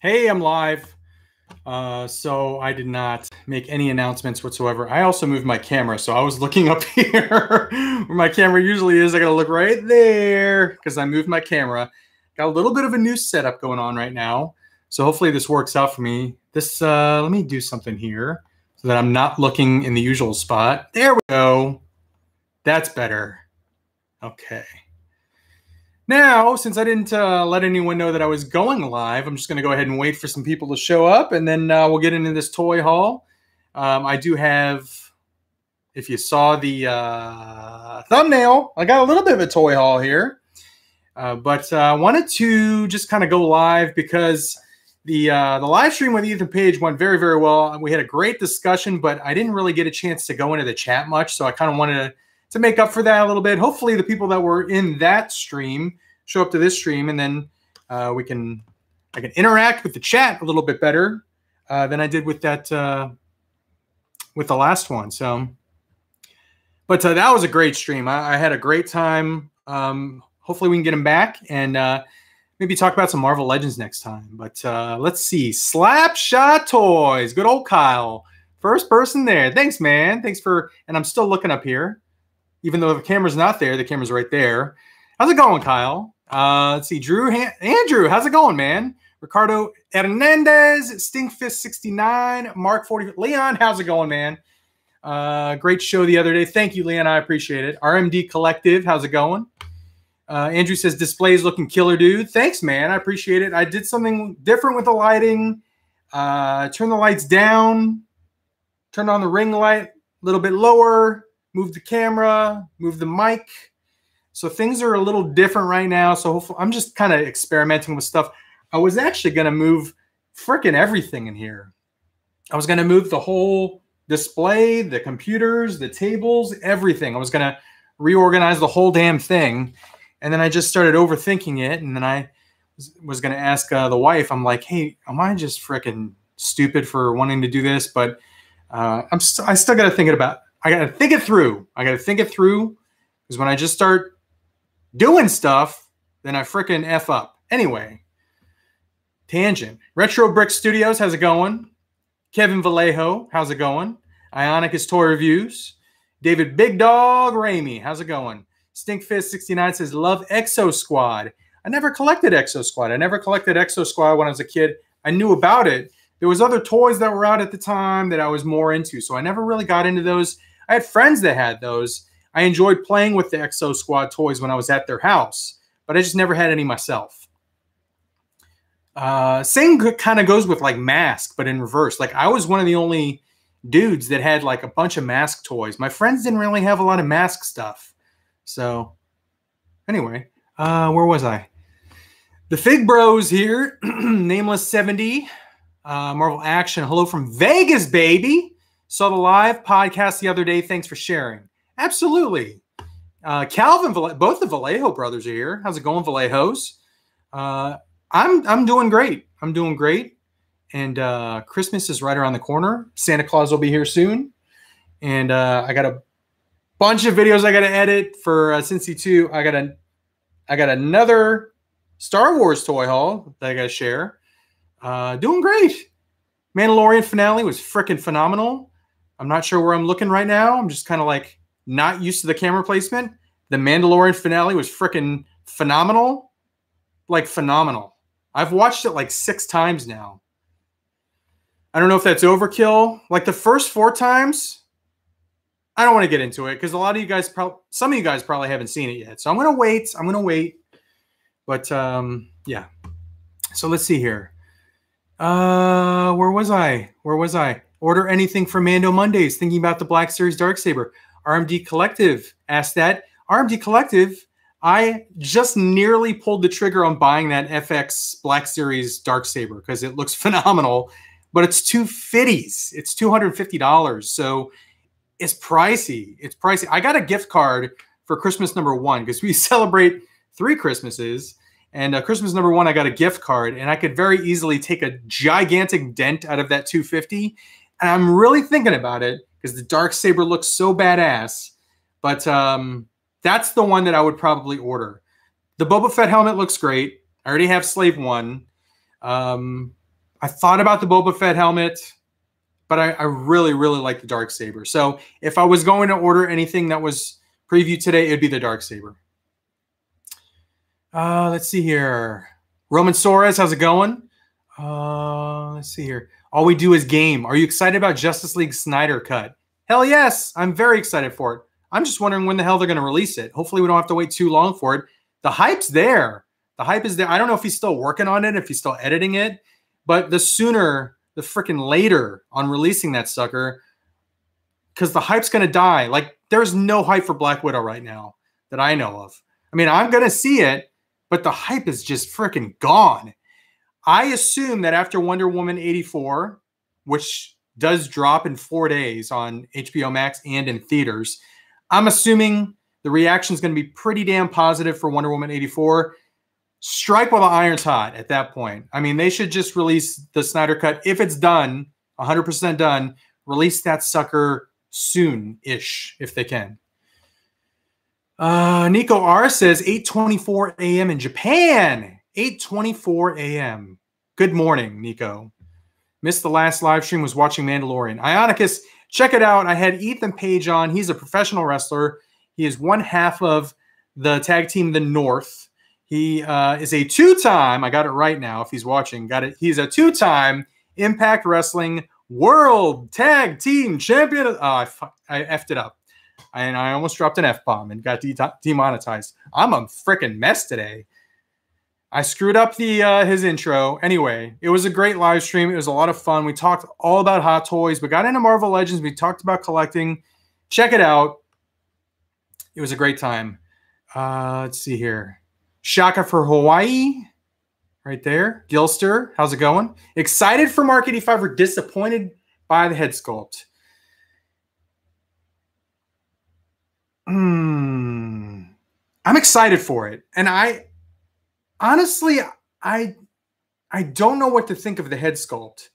Hey, I'm live. Uh, so I did not make any announcements whatsoever. I also moved my camera, so I was looking up here where my camera usually is. I gotta look right there because I moved my camera. Got a little bit of a new setup going on right now, so hopefully this works out for me. This uh, let me do something here so that I'm not looking in the usual spot. There we go. That's better. Okay. Now, since I didn't uh, let anyone know that I was going live, I'm just going to go ahead and wait for some people to show up, and then uh, we'll get into this toy haul. Um, I do have, if you saw the uh, thumbnail, I got a little bit of a toy haul here, uh, but I uh, wanted to just kind of go live because the uh, the live stream with Ethan Page went very very well. We had a great discussion, but I didn't really get a chance to go into the chat much, so I kind of wanted to to make up for that a little bit. Hopefully, the people that were in that stream show up to this stream, and then uh, we can I can interact with the chat a little bit better uh, than I did with that uh, with the last one. So, but uh, that was a great stream. I, I had a great time. Um, hopefully, we can get him back and uh, maybe talk about some Marvel Legends next time. But uh, let's see, Slapshot Toys, good old Kyle. First person there. Thanks, man. Thanks for, and I'm still looking up here even though the camera's not there, the camera's right there. How's it going, Kyle? Uh, let's see, Drew, Andrew, how's it going, man? Ricardo Hernandez, Stinkfist69, Mark 40, Leon, how's it going, man? Uh, great show the other day. Thank you, Leon. I appreciate it. RMD Collective, how's it going? Uh, Andrew says displays looking killer, dude. Thanks, man. I appreciate it. I did something different with the lighting. Uh, turn the lights down, turn on the ring light a little bit lower, move the camera, move the mic. So things are a little different right now. So hopefully, I'm just kind of experimenting with stuff. I was actually going to move freaking everything in here. I was going to move the whole display, the computers, the tables, everything. I was going to reorganize the whole damn thing. And then I just started overthinking it. And then I was, going to ask uh, the wife, I'm like, hey, am I just freaking stupid for wanting to do this? But uh, I'm st- I still got to think about I got to think it through. I got to think it through because when I just start doing stuff, then I freaking F up. Anyway, tangent. Retro Brick Studios, how's it going? Kevin Vallejo, how's it going? Ionicus Toy Reviews. David Big Dog Ramey, how's it going? Stinkfist69 says, Love Exo Squad. I never collected Exo Squad. I never collected Exo Squad when I was a kid. I knew about it. There was other toys that were out at the time that I was more into, so I never really got into those. I had friends that had those. I enjoyed playing with the Exo Squad toys when I was at their house, but I just never had any myself. Uh, same kind of goes with like Mask, but in reverse. Like I was one of the only dudes that had like a bunch of Mask toys. My friends didn't really have a lot of Mask stuff. So anyway, uh, where was I? The Fig Bros here, Nameless 70, uh, Marvel Action. Hello from Vegas, baby. Saw the live podcast the other day. Thanks for sharing. Absolutely. Uh, Calvin, both the Vallejo brothers are here. How's it going, Vallejos? Uh, I'm I'm doing great. I'm doing great. And uh, Christmas is right around the corner. Santa Claus will be here soon. And uh, I got a bunch of videos I got to edit for uh, Cincy 2. I got a I got another Star Wars toy haul that I got to share. Uh, doing great. Mandalorian finale was freaking phenomenal. I'm not sure where I'm looking right now. I'm just kind of like not used to the camera placement. The Mandalorian finale was freaking phenomenal. Like phenomenal. I've watched it like six times now. I don't know if that's overkill. Like the first four times, I don't want to get into it because a lot of you guys, probably some of you guys probably haven't seen it yet. So I'm gonna wait. I'm gonna wait. But um, yeah. So let's see here. Uh, where was I? Where was I? Order anything from Mando Mondays. Thinking about the Black Series Dark Saber. RMD Collective asked that. RMD Collective, I just nearly pulled the trigger on buying that FX Black Series Dark Saber because it looks phenomenal, but it's two fifties. It's two hundred fifty dollars, so it's pricey. It's pricey. I got a gift card for Christmas number one because we celebrate three Christmases. And uh, Christmas number one, I got a gift card, and I could very easily take a gigantic dent out of that 250 and I'm really thinking about it because the dark saber looks so badass. But um, that's the one that I would probably order. The Boba Fett helmet looks great. I already have Slave One. Um, I thought about the Boba Fett helmet, but I, I really, really like the dark saber. So if I was going to order anything that was previewed today, it'd be the dark saber. Uh, let's see here. Roman Soares, how's it going? Uh, let's see here. All we do is game. Are you excited about Justice League Snyder Cut? Hell yes, I'm very excited for it. I'm just wondering when the hell they're going to release it. Hopefully, we don't have to wait too long for it. The hype's there. The hype is there. I don't know if he's still working on it, if he's still editing it, but the sooner, the freaking later on releasing that sucker, because the hype's going to die. Like, there's no hype for Black Widow right now that I know of. I mean, I'm going to see it, but the hype is just freaking gone. I assume that after Wonder Woman 84, which does drop in four days on HBO Max and in theaters, I'm assuming the reaction is going to be pretty damn positive for Wonder Woman 84. Strike while the iron's hot at that point. I mean, they should just release the Snyder Cut. If it's done, 100% done, release that sucker soon ish if they can. Uh, Nico R says 8:24 a.m. in Japan. 8:24 a.m. Good morning, Nico. Missed the last live stream. Was watching Mandalorian. Ionicus, check it out. I had Ethan Page on. He's a professional wrestler. He is one half of the tag team The North. He uh, is a two-time. I got it right now. If he's watching, got it. He's a two-time Impact Wrestling World Tag Team Champion. Oh, I, I effed it up and I almost dropped an F bomb and got de- demonetized. I'm a freaking mess today. I screwed up the uh, his intro. Anyway, it was a great live stream. It was a lot of fun. We talked all about hot toys. We got into Marvel Legends. We talked about collecting. Check it out. It was a great time. Uh, let's see here. Shaka for Hawaii, right there. Gilster, how's it going? Excited for Mark 85 or disappointed by the head sculpt? Hmm. I'm excited for it. And I honestly I I don't know what to think of the head sculpt.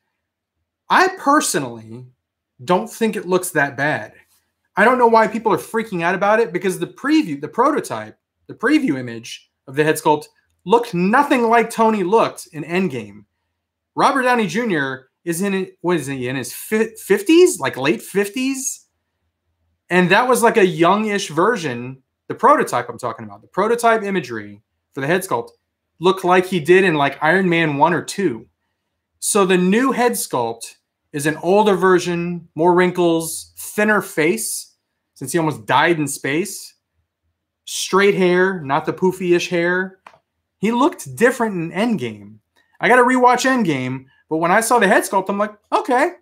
I personally don't think it looks that bad. I don't know why people are freaking out about it because the preview, the prototype, the preview image of the head sculpt looked nothing like Tony looked in Endgame. Robert Downey Jr. is in what is he in his 50s, like late 50s? And that was like a youngish version, the prototype I'm talking about, the prototype imagery for the head sculpt looked like he did in like Iron Man 1 or 2. So the new head sculpt is an older version, more wrinkles, thinner face, since he almost died in space. Straight hair, not the poofy-ish hair. He looked different in Endgame. I got to rewatch Endgame, but when I saw the head sculpt, I'm like, okay,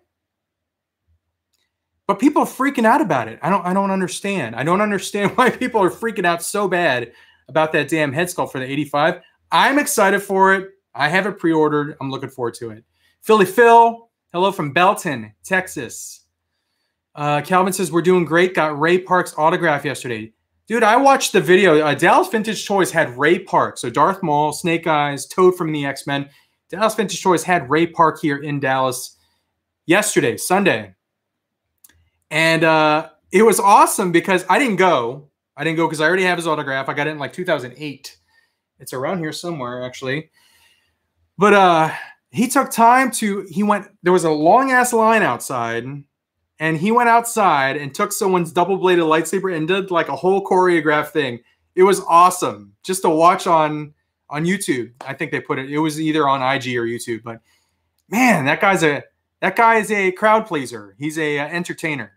but people are freaking out about it. I don't I don't understand. I don't understand why people are freaking out so bad about that damn head sculpt for the 85. I'm excited for it. I have it pre-ordered. I'm looking forward to it. Philly Phil, hello from Belton, Texas. Uh, Calvin says we're doing great. Got Ray Park's autograph yesterday. Dude, I watched the video. Uh, Dallas Vintage Toys had Ray Park. So Darth Maul, Snake Eyes, Toad from the X-Men. Dallas Vintage Toys had Ray Park here in Dallas yesterday, Sunday. And uh, it was awesome because I didn't go. I didn't go because I already have his autograph. I got it in like 2008. It's around here somewhere, actually. But uh, he took time to, he went, there was a long ass line outside. And he went outside and took someone's double bladed lightsaber and did like a whole choreographed thing. It was awesome just to watch on on YouTube. I think they put it. It was either on IG or YouTube. But man, that guy's a that guy is a crowd pleaser. He's a, a uh, entertainer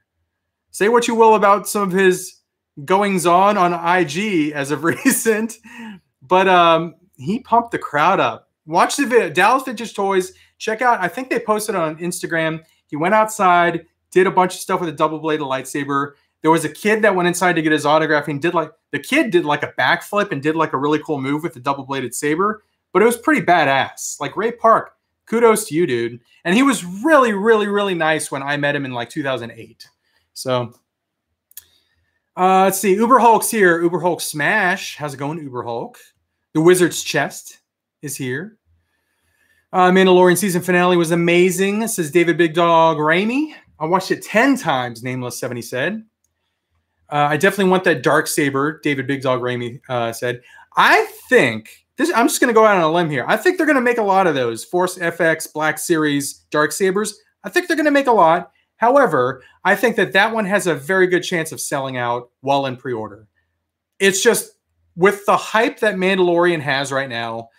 say what you will about some of his goings on on IG as of recent, but um, he pumped the crowd up. Watch the video, Dallas Vintage Toys. Check out. I think they posted on Instagram. He went outside, did a bunch of stuff with a double bladed lightsaber. There was a kid that went inside to get his autograph and did like the kid did like a backflip and did like a really cool move with the double bladed saber. But it was pretty badass. Like Ray Park, kudos to you, dude. And he was really, really, really nice when I met him in like 2008. So uh, let's see. Uber Hulk's here. Uber Hulk Smash. How's it going, Uber Hulk? The Wizard's Chest is here. Uh, Mandalorian season finale was amazing, says David Big Dog Ramey. I watched it 10 times, Nameless 70 said. Uh, I definitely want that dark saber, David Big Dog Ramey uh, said. I think this, I'm just going to go out on a limb here. I think they're going to make a lot of those Force FX, Black Series, Dark Sabers. I think they're going to make a lot. However, I think that that one has a very good chance of selling out while in pre-order. It's just with the hype that Mandalorian has right now,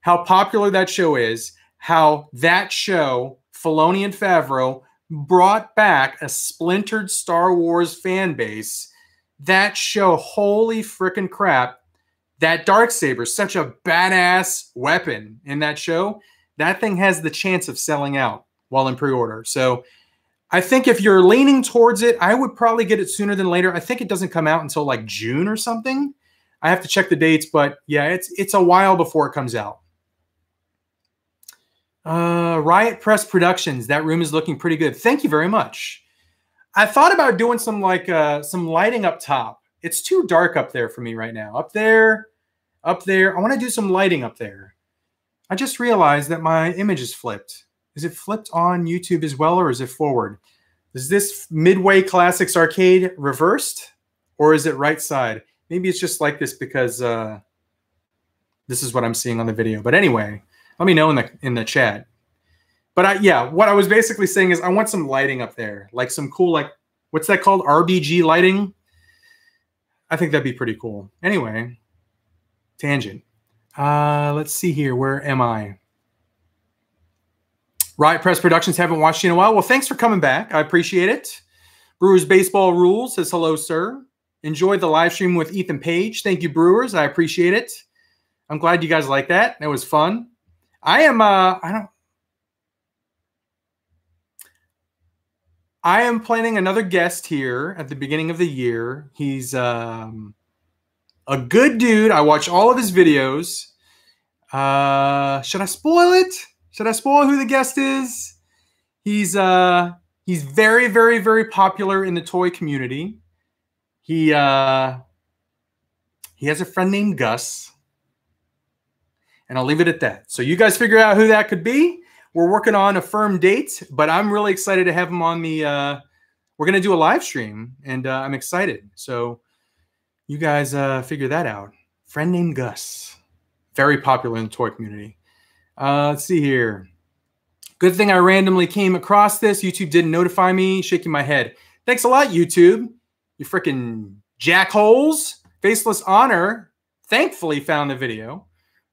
how popular that show is, how that show, Filoni and Favreau, brought back a splintered Star Wars fan base. That show, holy freaking crap, that dark saber such a badass weapon in that show that thing has the chance of selling out while in pre-order so i think if you're leaning towards it i would probably get it sooner than later i think it doesn't come out until like june or something i have to check the dates but yeah it's it's a while before it comes out uh, riot press productions that room is looking pretty good thank you very much i thought about doing some like uh some lighting up top it's too dark up there for me right now. Up there, up there. I want to do some lighting up there. I just realized that my image is flipped. Is it flipped on YouTube as well, or is it forward? Is this Midway Classics Arcade reversed, or is it right side? Maybe it's just like this because uh, this is what I'm seeing on the video. But anyway, let me know in the in the chat. But I, yeah, what I was basically saying is I want some lighting up there, like some cool, like what's that called? RBG lighting. I think that'd be pretty cool. Anyway, tangent. Uh, let's see here. Where am I? Riot Press Productions haven't watched you in a while. Well, thanks for coming back. I appreciate it. Brewers Baseball Rules says hello, sir. Enjoyed the live stream with Ethan Page. Thank you, Brewers. I appreciate it. I'm glad you guys like that. That was fun. I am. Uh, I don't. I am planning another guest here at the beginning of the year. He's um, a good dude. I watch all of his videos. Uh, should I spoil it? Should I spoil who the guest is? He's uh, he's very, very, very popular in the toy community. He uh, he has a friend named Gus, and I'll leave it at that. So you guys figure out who that could be we're working on a firm date, but I'm really excited to have him on the. Uh, we're gonna do a live stream, and uh, I'm excited. So you guys uh, figure that out. Friend named Gus, very popular in the toy community. Uh, let's see here. Good thing I randomly came across this. YouTube didn't notify me. Shaking my head. Thanks a lot, YouTube. You freaking jackholes. Faceless Honor thankfully found the video.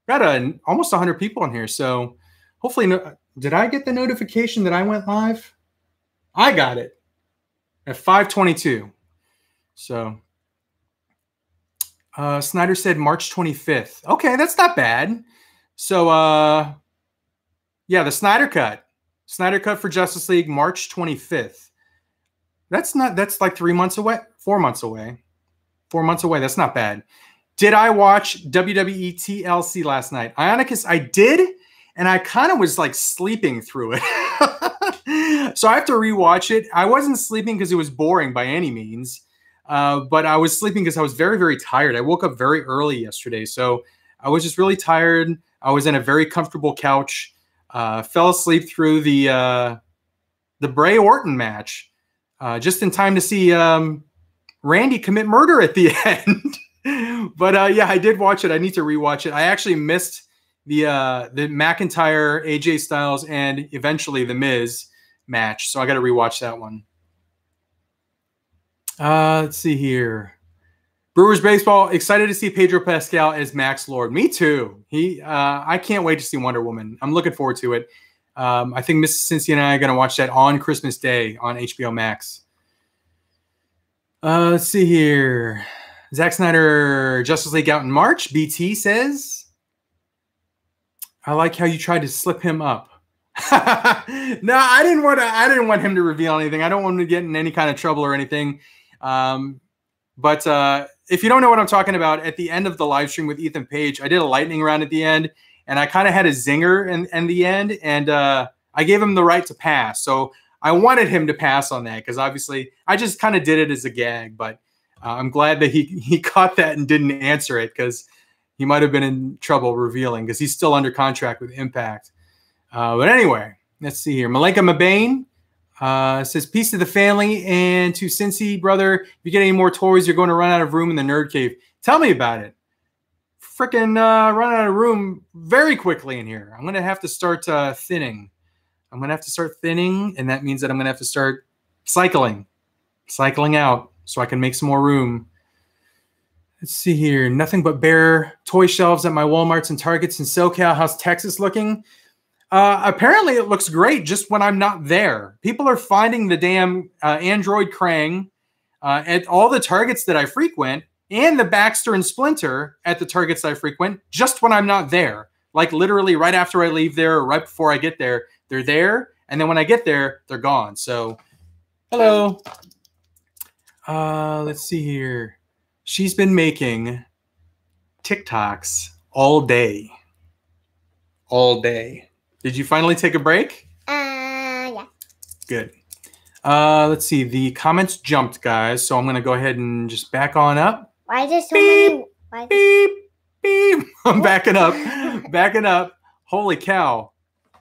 Got a, almost 100 people in here, so hopefully no, did I get the notification that I went live? I got it at 522. So uh, Snyder said March 25th. Okay, that's not bad. So uh, yeah, the Snyder cut. Snyder cut for Justice League March 25th. That's not that's like 3 months away, 4 months away. 4 months away. That's not bad. Did I watch WWE TLC last night? Ionicus, I did and I kind of was like sleeping through it. so I have to rewatch it. I wasn't sleeping because it was boring by any means, uh, but I was sleeping because I was very, very tired. I woke up very early yesterday. So I was just really tired. I was in a very comfortable couch, uh, fell asleep through the, uh, the Bray Orton match uh, just in time to see um, Randy commit murder at the end. but uh, yeah, I did watch it. I need to rewatch it. I actually missed the uh the McIntyre, AJ Styles, and eventually the Miz match. So I got to rewatch that one. Uh, let's see here. Brewers baseball excited to see Pedro Pascal as Max Lord. Me too. He uh, I can't wait to see Wonder Woman. I'm looking forward to it. Um, I think Mrs. Cincy and I are going to watch that on Christmas Day on HBO Max. Uh, let's see here. Zack Snyder Justice League out in March. BT says I like how you tried to slip him up. no, I didn't want to. I didn't want him to reveal anything. I don't want him to get in any kind of trouble or anything. Um, but uh, if you don't know what I'm talking about, at the end of the live stream with Ethan Page, I did a lightning round at the end, and I kind of had a zinger in, in the end, and uh, I gave him the right to pass. So I wanted him to pass on that because obviously I just kind of did it as a gag. But uh, I'm glad that he he caught that and didn't answer it because he might have been in trouble revealing because he's still under contract with Impact. Uh, but anyway, let's see here. Malenka Mabane uh, says, Peace to the family and to Cincy, brother. If you get any more toys, you're going to run out of room in the nerd cave. Tell me about it. freaking uh, running out of room very quickly in here. I'm gonna have to start uh, thinning. I'm gonna have to start thinning, and that means that I'm gonna have to start cycling, cycling out, so I can make some more room. Let's see here. Nothing but bare toy shelves at my Walmarts and Targets in SoCal. How's Texas looking? Uh, apparently, it looks great just when I'm not there. People are finding the damn uh, Android Krang uh, at all the Targets that I frequent and the Baxter and Splinter at the Targets I frequent just when I'm not there. Like literally right after I leave there or right before I get there, they're there. And then when I get there, they're gone. So, hello. Uh, let's see here she's been making TikToks all day. All day. Did you finally take a break? Uh, yeah. Good. Uh, let's see. The comments jumped, guys. So I'm going to go ahead and just back on up. Why is there so Beep, many? Why is Beep, beep. I'm backing up. backing up. Holy cow.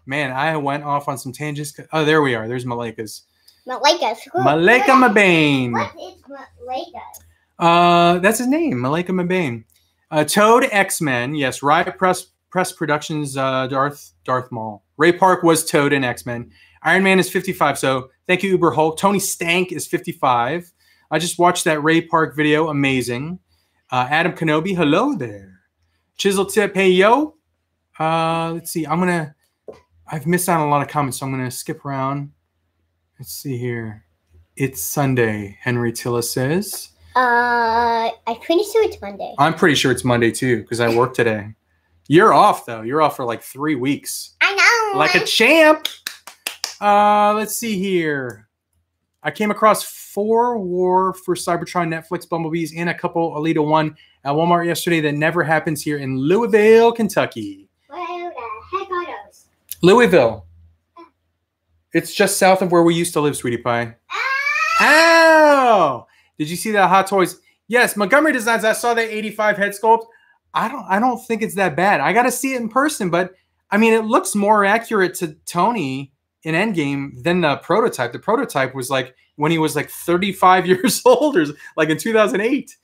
Man, I went off on some tangents. Oh, there we are. There's Malika's. Malika. Malika Mabane. What is Malika? Uh, that's his name, Malika Mabane. Uh, Toad X Men, yes. Riot Press Press Productions, uh, Darth Darth Maul. Ray Park was Toad in X Men. Iron Man is 55. So thank you, Uber Hulk. Tony Stank is 55. I just watched that Ray Park video. Amazing. Uh, Adam Kenobi, hello there. Chisel Tip, hey yo. Uh, let's see. I'm gonna. I've missed out on a lot of comments, so I'm gonna skip around. Let's see here. It's Sunday. Henry Tilla says. Uh, I'm pretty sure it's Monday. I'm pretty sure it's Monday too because I work today. You're off though. You're off for like three weeks, I know. like a champ. Uh, let's see here. I came across four War for Cybertron Netflix Bumblebees and a couple Elita One at Walmart yesterday that never happens here in Louisville, Kentucky. Where the heck are those? Louisville. It's just south of where we used to live, sweetie pie. Ow! Did you see that Hot Toys? Yes, Montgomery Designs. I saw that 85 head sculpt. I don't I don't think it's that bad. I got to see it in person, but I mean, it looks more accurate to Tony in Endgame than the prototype. The prototype was like when he was like 35 years old, or like in 2008.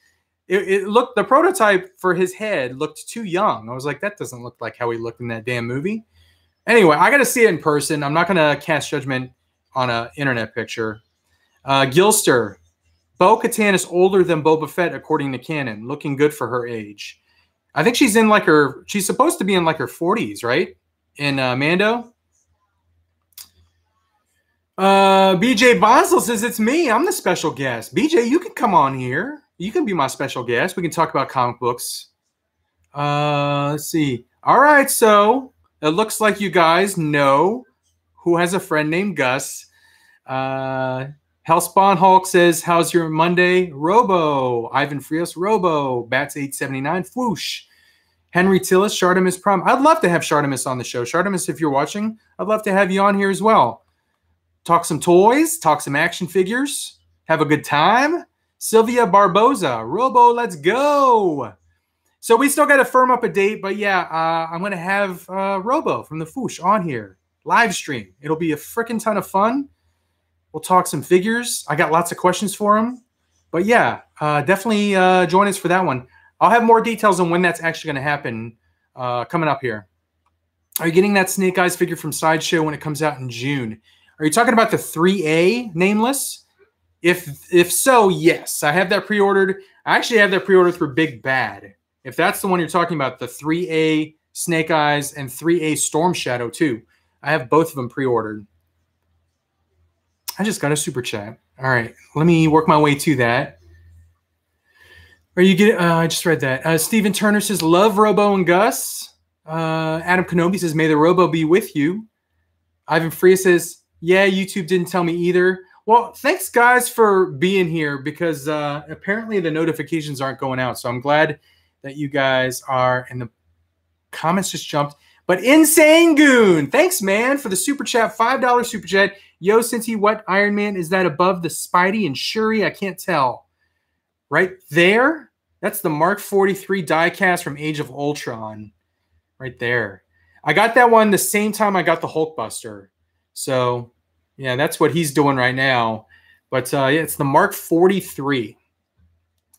It, it looked the prototype for his head looked too young. I was like, that doesn't look like how he looked in that damn movie. Anyway, I got to see it in person. I'm not gonna cast judgment on an internet picture. Uh, Gilster, Bo Katan is older than Boba Fett according to canon, looking good for her age. I think she's in like her. She's supposed to be in like her 40s, right? In uh, Mando. Uh, BJ Bonsall says it's me. I'm the special guest. BJ, you can come on here. You can be my special guest. We can talk about comic books. Uh, let's see. All right, so it looks like you guys know who has a friend named Gus. Uh, Hellspawn Hulk says, How's your Monday? Robo. Ivan Frias, Robo. Bats 879, Whoosh. Henry Tillis, Shartimus Prime. I'd love to have Shartimus on the show. Shartimus, if you're watching, I'd love to have you on here as well. Talk some toys, talk some action figures, have a good time. Sylvia Barboza, Robo, let's go. So we still got to firm up a date, but yeah, uh, I'm going to have uh, Robo from the Fwoosh on here, live stream. It'll be a freaking ton of fun. We'll talk some figures. I got lots of questions for him. But yeah, uh, definitely uh, join us for that one. I'll have more details on when that's actually going to happen uh, coming up here. Are you getting that Snake Eyes figure from Sideshow when it comes out in June? Are you talking about the 3A nameless? If if so, yes. I have that pre-ordered. I actually have that pre-ordered through Big Bad. If that's the one you're talking about, the 3A Snake Eyes and 3A Storm Shadow too. I have both of them pre-ordered. I just got a super chat. All right, let me work my way to that. Are you getting? Uh, I just read that. Uh, Stephen Turner says, "Love Robo and Gus." Uh, Adam Kenobi says, "May the Robo be with you." Ivan Freya says, "Yeah, YouTube didn't tell me either." Well, thanks guys for being here because uh, apparently the notifications aren't going out. So I'm glad that you guys are. And the comments just jumped. But Insane Goon, thanks man for the super chat, five dollar super chat. Yo, Cincy, what Iron Man is that above the Spidey and Shuri? I can't tell. Right there, that's the Mark 43 diecast from Age of Ultron. Right there. I got that one the same time I got the Hulkbuster. So, yeah, that's what he's doing right now. But uh, yeah, it's the Mark 43.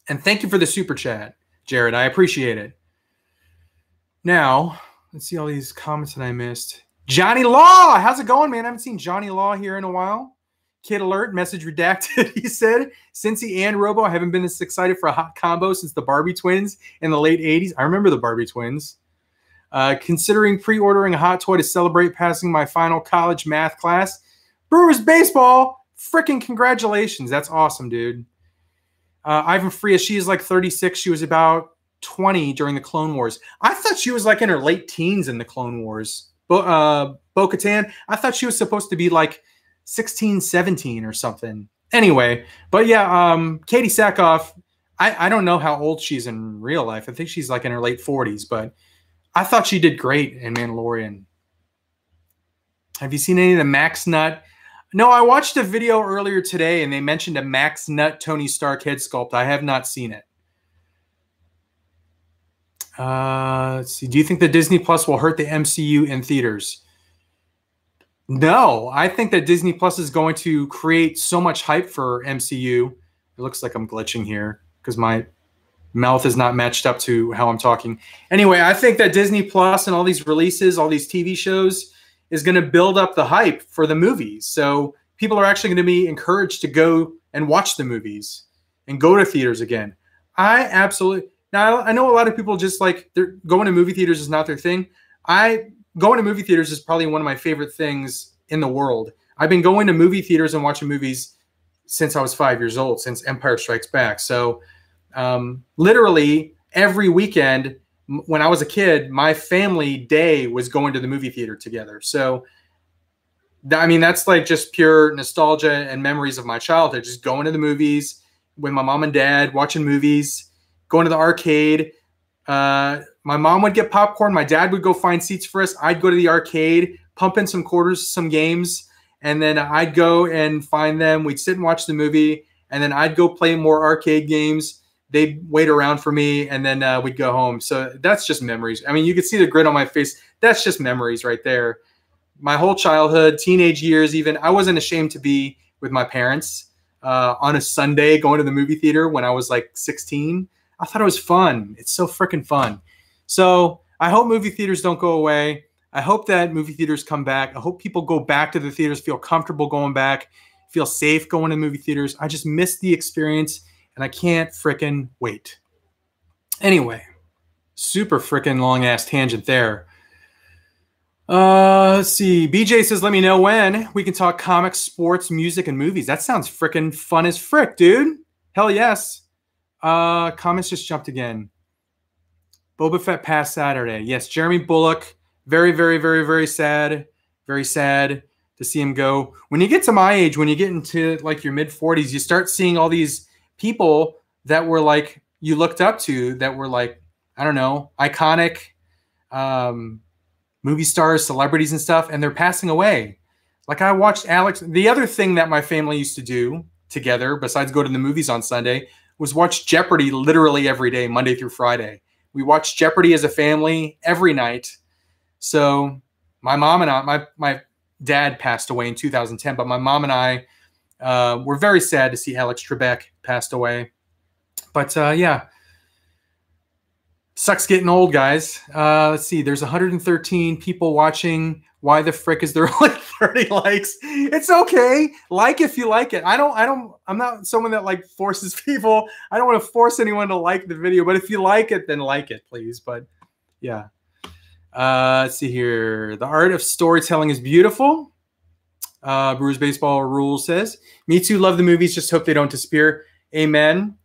And thank you for the super chat, Jared. I appreciate it. Now, let's see all these comments that I missed. Johnny Law, how's it going, man? I haven't seen Johnny Law here in a while. Kid alert, message redacted. he said, Cincy and Robo, I haven't been this excited for a hot combo since the Barbie twins in the late 80s. I remember the Barbie twins. Uh, considering pre ordering a hot toy to celebrate passing my final college math class. Brewers baseball, freaking congratulations. That's awesome, dude. Uh, Ivan Freya, she is like 36. She was about 20 during the Clone Wars. I thought she was like in her late teens in the Clone Wars. Bo, uh, Bo Katan, I thought she was supposed to be like 16, 17 or something. Anyway, but yeah, um, Katee Sackhoff, I, I don't know how old she's in real life. I think she's like in her late 40s, but I thought she did great in Mandalorian. Have you seen any of the Max Nut? No, I watched a video earlier today and they mentioned a Max Nut Tony Stark head sculpt. I have not seen it. Uh, let's see. Do you think that Disney Plus will hurt the MCU in theaters? No, I think that Disney Plus is going to create so much hype for MCU. It looks like I'm glitching here because my mouth is not matched up to how I'm talking. Anyway, I think that Disney Plus and all these releases, all these TV shows is going to build up the hype for the movies. So people are actually going to be encouraged to go and watch the movies and go to theaters again. I absolutely now I know a lot of people just like they're going to movie theaters is not their thing. I going to movie theaters is probably one of my favorite things in the world. I've been going to movie theaters and watching movies since I was five years old, since Empire Strikes Back. So, um, literally every weekend when I was a kid, my family day was going to the movie theater together. So, I mean, that's like just pure nostalgia and memories of my childhood. Just going to the movies with my mom and dad, watching movies, going to the arcade. Uh, my mom would get popcorn. My dad would go find seats for us. I'd go to the arcade, pump in some quarters, some games, and then I'd go and find them. We'd sit and watch the movie, and then I'd go play more arcade games. They'd wait around for me, and then uh, we'd go home. So that's just memories. I mean, you could see the grin on my face. That's just memories right there. My whole childhood, teenage years, even I wasn't ashamed to be with my parents uh, on a Sunday going to the movie theater when I was like 16. I thought it was fun. It's so freaking fun. So I hope movie theaters don't go away. I hope that movie theaters come back. I hope people go back to the theaters, feel comfortable going back, feel safe going to movie theaters. I just miss the experience and I can't freaking wait. Anyway, super freaking long ass tangent there. Uh, let's see. BJ says, let me know when we can talk comics, sports, music, and movies. That sounds freaking fun as frick, dude. Hell yes. Uh, comments just jumped again. Boba Fett past Saturday. Yes, Jeremy Bulloch. Very, very, very, very sad. Very sad to see him go. When you get to my age, when you get into like your mid 40s, you start seeing all these people that were like you looked up to that were like, I don't know, iconic um, movie stars, celebrities, and stuff, and they're passing away. Like I watched Alex. The other thing that my family used to do together, besides go to the movies on Sunday, was watch Jeopardy literally every day, Monday through Friday. We watched Jeopardy as a family every night. So my mom and I, my my dad passed away in 2010, but my mom and I uh, were very sad to see Alex Trebek passed away. But uh, yeah, sucks getting old, guys. Uh, let's see. There's 113 people watching. Why the frick is there only 30 likes? It's okay. Like if you like it. I don't. I don't. I'm not someone that like forces people. I don't want to force anyone to like the video. But if you like it, then like it, please. But yeah. Uh, let's see here. The art of storytelling is beautiful. Uh, Brewers Baseball Rules says, Me too, love the movies, just hope they don't disappear. Amen.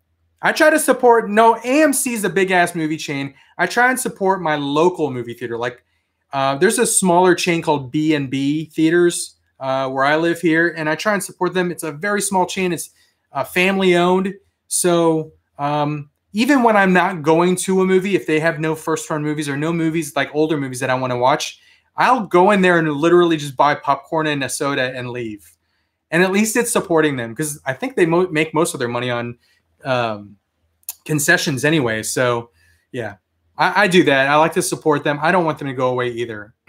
I try to support, no, AMC is a big ass movie chain. I try and support my local movie theater. Like, uh, there's a smaller chain called B&B Theaters uh, where I live here, and I try and support them. It's a very small chain. It's uh, family owned. So um, even when I'm not going to a movie, if they have no first run movies or no movies like older movies that I want to watch, I'll go in there and literally just buy popcorn and a soda and leave. And at least it's supporting them because I think they mo- make most of their money on um, concessions anyway. So, yeah, I-, I do that. I like to support them. I don't want them to go away either.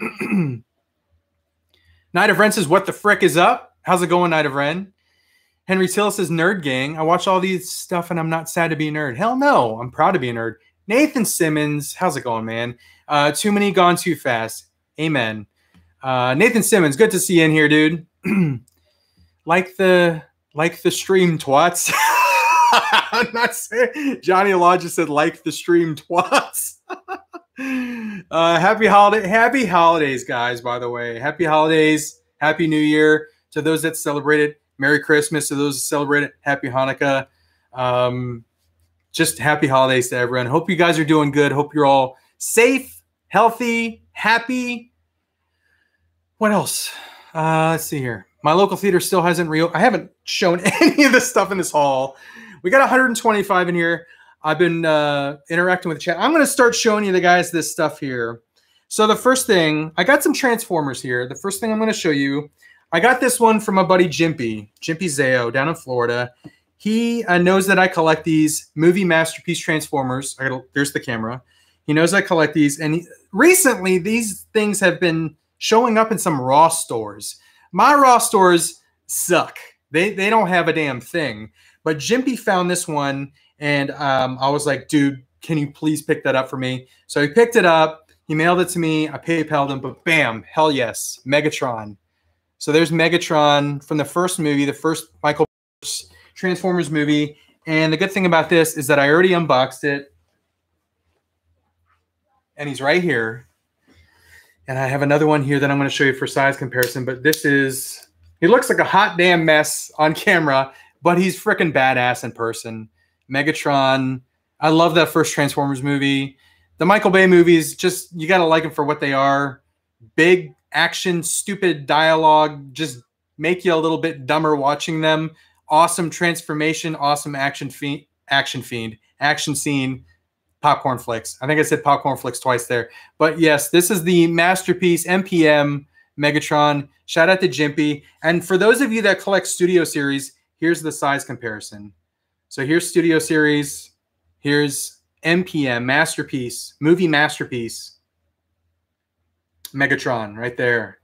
Knight of Ren says, What the frick is up? How's it going, Knight of Ren? Henry Till says, Nerd Gang. I watch all these stuff and I'm not sad to be a nerd. Hell no. I'm proud to be a nerd. Nathan Simmons, how's it going, man? Uh, too many gone too fast. Amen. Uh, Nathan Simmons, good to see you in here, dude. like the like the stream twats. I'm not saying Johnny just said like the stream twats. uh, happy holiday, happy holidays, guys. By the way, happy holidays, happy New Year to those that celebrated. Merry Christmas to those that celebrated. Happy Hanukkah. Um, just happy holidays to everyone. Hope you guys are doing good. Hope you're all safe, healthy, happy. What else? Uh, let's see here. My local theater still hasn't reopened. I haven't shown any of this stuff in this hall. We got 125 in here. I've been uh, interacting with the chat. I'm going to start showing you the guys this stuff here. So the first thing, I got some Transformers here. The first thing I'm going to show you, I got this one from my buddy Jimpy, Jimpy Zao down in Florida. He uh, knows that I collect these movie masterpiece Transformers. I got there's the camera. He knows I collect these, and he, recently these things have been showing up in some Ross stores. My Ross stores suck. They they don't have a damn thing. But Jimpy found this one, and um, I was like, dude, can you please pick that up for me? So he picked it up. He mailed it to me. I PayPal'd him, but bam, hell yes, Megatron. So there's Megatron from the first movie, the first Michael Transformers movie. And the good thing about this is that I already unboxed it. And he's right here. And I have another one here that I'm going to show you for size comparison. But this is, he looks like a hot damn mess on camera, but he's freaking badass in person. Megatron. I love that first Transformers movie. The Michael Bay movies, just, you got to like them for what they are. Big action, stupid dialogue, just make you a little bit dumber watching them. Awesome transformation, awesome action fiend, action fiend, action scene popcorn flicks. I think I said popcorn flicks twice there. But yes, this is the masterpiece MPM Megatron. Shout out to Jimpy. And for those of you that collect Studio Series, here's the size comparison. So here's Studio Series. Here's MPM Masterpiece, movie masterpiece. Megatron right there.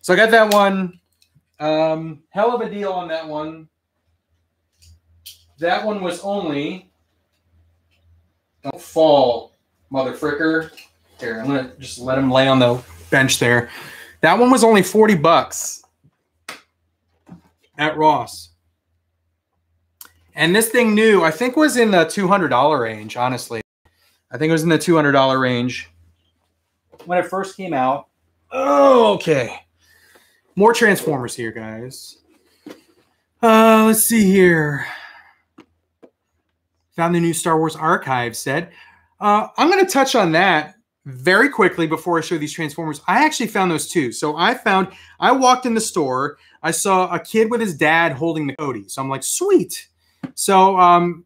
So I got that one. Um, hell of a deal on that one. That one was only don't fall, mother fricker. Here, I'm gonna just let him lay on the bench there. That one was only 40 bucks at Ross. And this thing new, I think was in the $200 range, honestly. I think it was in the $200 range when it first came out. Oh, okay. More Transformers here, guys. Uh, let's see here found the new Star Wars archive set. Uh, I'm going to touch on that very quickly before I show these Transformers. I actually found those too. So I found, I walked in the store, I saw a kid with his dad holding the Cody. So I'm like, sweet. So um,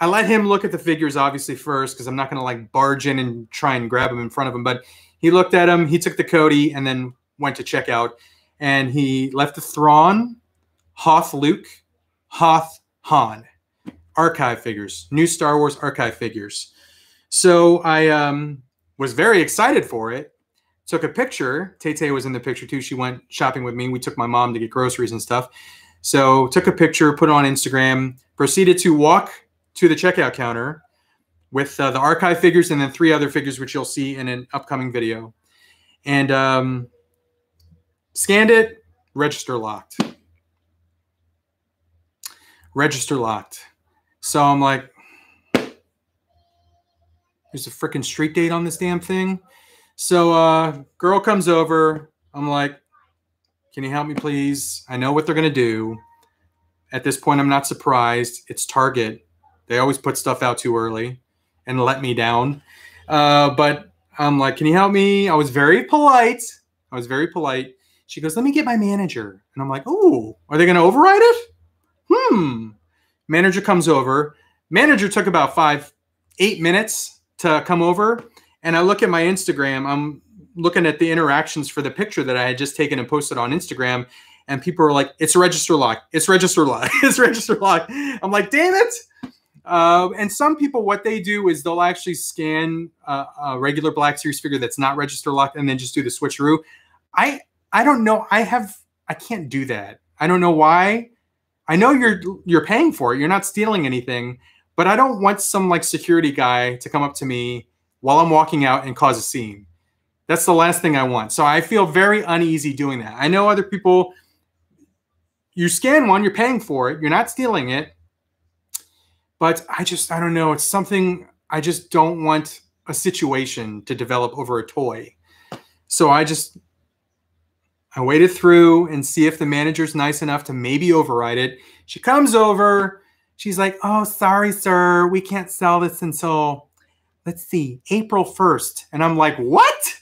I let him look at the figures obviously first because I'm not going to like barge in and try and grab them in front of him. But he looked at him, he took the Cody, and then went to check out. And he left the Thrawn, Hoth Luke, Hoth Han archive figures, new Star Wars archive figures. So I um, was very excited for it. Took a picture. Tay Tay was in the picture too. She went shopping with me. We took my mom to get groceries and stuff. So took a picture, put it on Instagram, proceeded to walk to the checkout counter with uh, the archive figures and then three other figures, which you'll see in an upcoming video. And um, scanned it, register locked. Register locked. So I'm like, there's a freaking street date on this damn thing. So uh girl comes over. I'm like, can you help me please? I know what they're gonna do. At this point, I'm not surprised. It's Target. They always put stuff out too early and let me down. Uh, but I'm like, can you help me? I was very polite. I was very polite. She goes, let me get my manager. And I'm like, oh, are they going to override it? Hmm. Manager comes over. Manager took about five, eight minutes to come over. And I look at my Instagram. I'm looking at the interactions for the picture that I had just taken and posted on Instagram. And people are like, it's register lock. It's register lock. it's register lock. I'm like, damn it. Uh, and some people, what they do is they'll actually scan uh, a regular Black Series figure that's not register locked and then just do the switcheroo. I I don't know. I have I can't do that. I don't know why. I know you're you're paying for it. You're not stealing anything, but I don't want some like security guy to come up to me while I'm walking out and cause a scene. That's the last thing I want. So I feel very uneasy doing that. I know other people, you scan one, you're paying for it, you're not stealing it. But I just, I don't know. It's something I just don't want a situation to develop over a toy. So I just, I waited through and see if the manager's nice enough to maybe override it. She comes over. She's like, "Oh, sorry, sir. We can't sell this until let's see, April 1st." And I'm like, "What?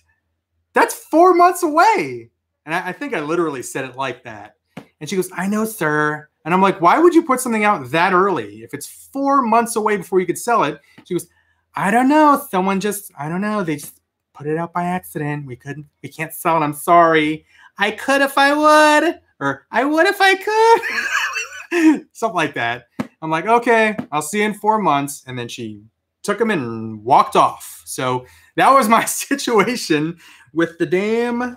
That's 4 months away." And I, I think I literally said it like that. And she goes, "I know, sir." And I'm like, "Why would you put something out that early if it's 4 months away before you could sell it?" She goes, "I don't know. Someone just I don't know. They just put it out by accident. We couldn't we can't sell it. I'm sorry." I could if I would, or I would if I could. Something like that. I'm like, okay, I'll see you in four months. And then she took him and walked off. So that was my situation with the damn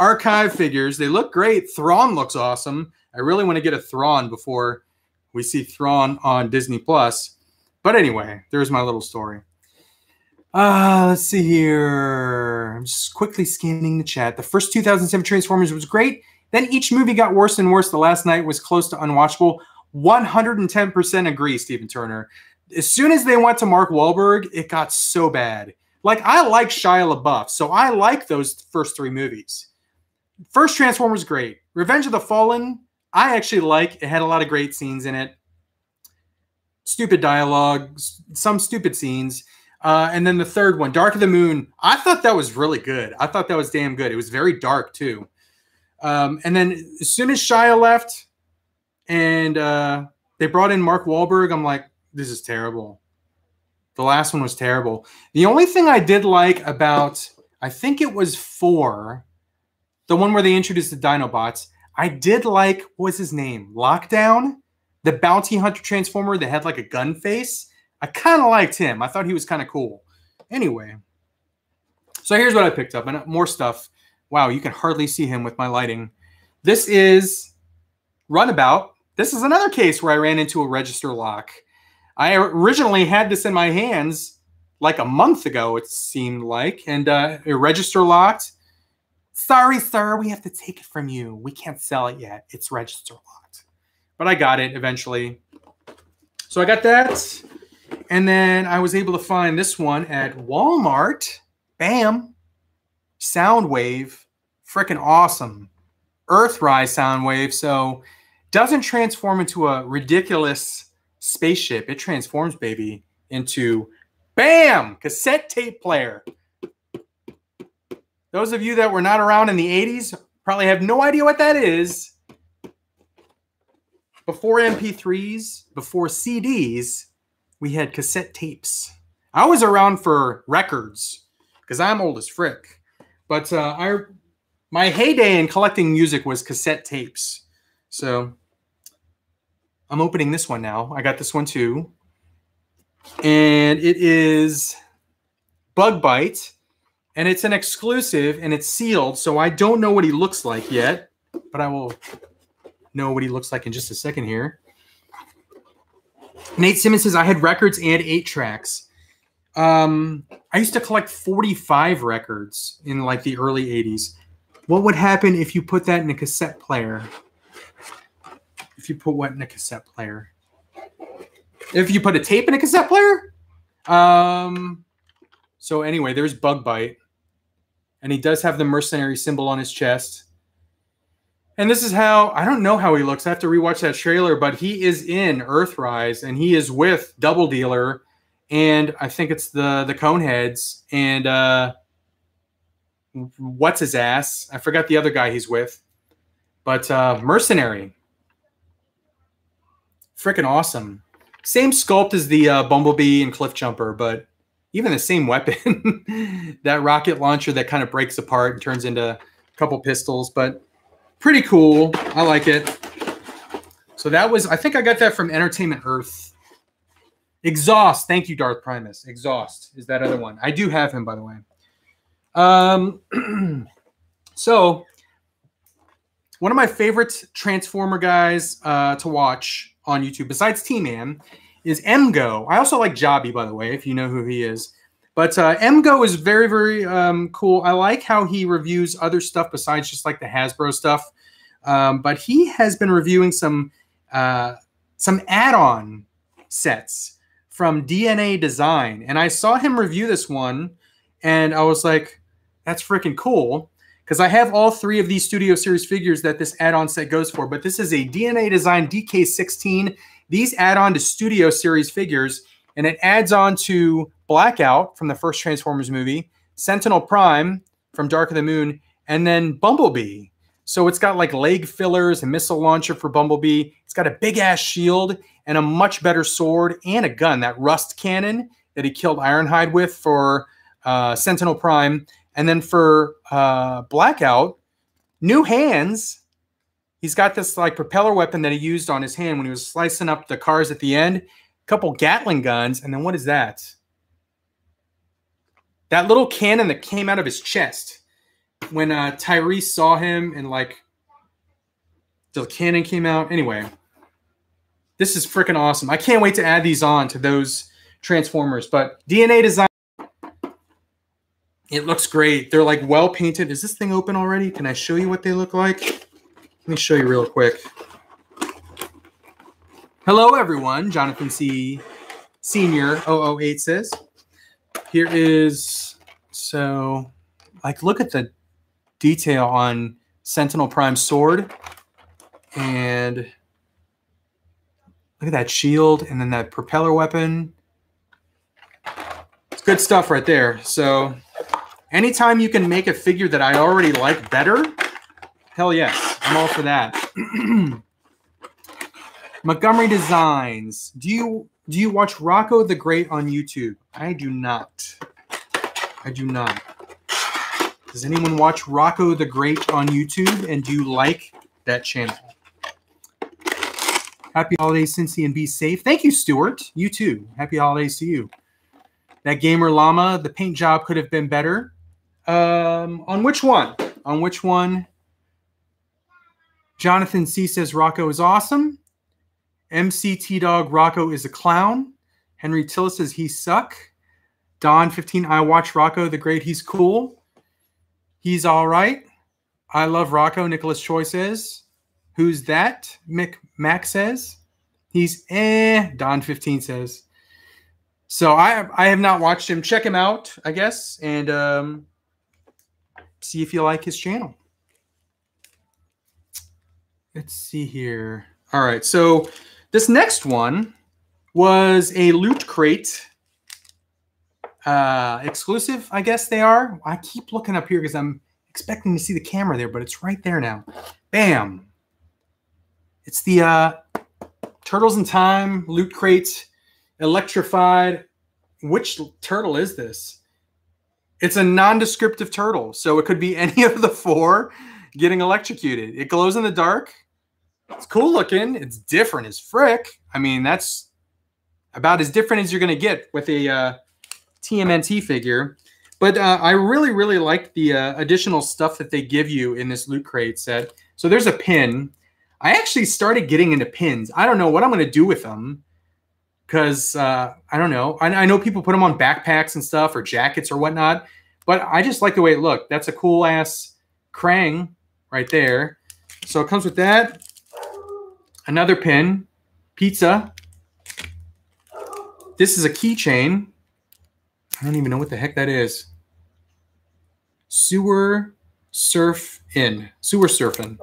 archive figures. They look great. Thrawn looks awesome. I really want to get a Thrawn before we see Thrawn on Disney Plus. But anyway, there's my little story. Uh, let's see here. I'm just quickly scanning the chat. The first 2007 Transformers was great. Then each movie got worse and worse. The Last Knight was close to unwatchable. 110% agree, Stephen Turner. As soon as they went to Mark Wahlberg, it got so bad. Like, I like Shia LaBeouf, so I like those first three movies. First Transformers, great. Revenge of the Fallen, I actually like. It had a lot of great scenes in it. Stupid dialogue, some stupid scenes. Uh, and then the third one, Dark of the Moon, I thought that was really good. I thought that was damn good. It was very dark too. Um, and then as soon as Shia left and uh, they brought in Mark Wahlberg, I'm like, this is terrible. The last one was terrible. The only thing I did like about, I think it was four, the one where they introduced the Dinobots, I did like, what was his name? Lockdown? The bounty hunter transformer that had like a gun face. I kind of liked him. I thought he was kind of cool. Anyway, so here's what I picked up and more stuff. Wow, you can hardly see him with my lighting. This is Runabout. This is another case where I ran into a register lock. I originally had this in my hands like a month ago, it seemed like, and uh, a register locked. Sorry, sir, we have to take it from you. We can't sell it yet. It's register locked. But I got it eventually. So I got that. And then I was able to find this one at Walmart. Bam. Soundwave. Freaking awesome. Earthrise Soundwave. So doesn't transform into a ridiculous spaceship. It transforms, baby, into bam cassette tape player. Those of you that were not around in the 80s probably have no idea what that is. Before MP3s, before CDs, we had cassette tapes. I was around for records because I'm old as frick. But uh, I, my heyday in collecting music was cassette tapes. So I'm opening this one now. I got this one too. And it is Bug Bite. And it's an exclusive and it's sealed. So I don't know what he looks like yet. But I will know what he looks like in just a second here. Nate Simmons says I had records and eight tracks. Um, I used to collect 45 records in like the early 80s. What would happen if you put that in a cassette player? If you put what in a cassette player? If you put a tape in a cassette player? Um, so anyway, there's Bug Bite. And he does have the mercenary symbol on his chest. And this is how I don't know how he looks. I have to rewatch that trailer, but he is in Earthrise and he is with Double Dealer, and I think it's the the Coneheads and uh, what's his ass? I forgot the other guy he's with, but uh, Mercenary, freaking awesome. Same sculpt as the uh, Bumblebee and Cliff Jumper, but even the same weapon, that rocket launcher that kind of breaks apart and turns into a couple pistols, but pretty cool. I like it. So that was, I think I got that from Entertainment Earth. Exhaust. Thank you, Darth Primus. Exhaust is that other one. I do have him, by the way. Um, so one of my favorite Transformer guys uh, to watch on YouTube, besides T Man, is MGO. I also like Jobby, by the way, if you know who he is. But uh, MGO is very, very um, cool. I like how he reviews other stuff besides just like the Hasbro stuff. Um, but he has been reviewing some uh, some add-on sets from DNA Design, and I saw him review this one, and I was like, "That's freaking cool." Because I have all three of these Studio Series figures that this add-on set goes for, but this is a DNA Design DK16. These add on to Studio Series figures, and it adds on to Blackout from the first Transformers movie, Sentinel Prime from Dark of the Moon, and then Bumblebee. So it's got like leg fillers, a missile launcher for Bumblebee. It's got a big ass shield and a much better sword and a gun, that rust cannon that he killed Ironhide with for uh, Sentinel Prime. And then for uh, Blackout, new hands. He's got this like propeller weapon that he used on his hand when he was slicing up the cars at the end. Couple Gatling guns. And then what is that? That little cannon that came out of his chest when uh, Tyrese saw him and like the cannon came out. Anyway, this is freaking awesome. I can't wait to add these on to those Transformers. But DNA design, it looks great. They're like well painted. Is this thing open already? Can I show you what they look like? Let me show you real quick. Hello, everyone. Jonathan C. Senior 008 says. Here is so like look at the detail on Sentinel Prime sword. And look at that shield and then that propeller weapon. It's good stuff right there. So anytime you can make a figure that I already like better, hell yes, I'm all for that. Montgomery Designs. Do you do you watch Rocco the Great on YouTube? I do not. I do not. Does anyone watch Rocco the Great on YouTube? And do you like that channel? Happy holidays, Cincy, and be safe. Thank you, Stuart. You too. Happy holidays to you. That gamer llama, the paint job could have been better. Um, on which one? On which one? Jonathan C says Rocco is awesome. MCT Dog Rocco is a clown. Henry Tillis says he suck. Don 15 I watch Rocco the Great. He's cool. He's all right. I love Rocco. Nicholas Choi says. Who's that? Mick Mac says. He's eh. Don 15 says. So I I have not watched him. Check him out, I guess, and um, see if you like his channel. Let's see here. All right, so this next one was a loot crate uh, exclusive, I guess they are. I keep looking up here because I'm expecting to see the camera there, but it's right there now. Bam. It's the uh, Turtles in Time loot crate electrified. Which turtle is this? It's a non-descriptive turtle, so it could be any of the four getting electrocuted. It glows in the dark. It's cool looking. It's different as frick. I mean, that's about as different as you're going to get with a uh, TMNT figure. But uh, I really, really like the uh, additional stuff that they give you in this loot crate set. So there's a pin. I actually started getting into pins. I don't know what I'm going to do with them because uh, I don't know. I, I, know people put them on backpacks and stuff or jackets or whatnot, but I just like the way it looked. That's a cool ass Krang right there. So it comes with that. Another pin, pizza. This is a keychain. I don't even know what the heck that is. Sewer surf in. Sewer surfing.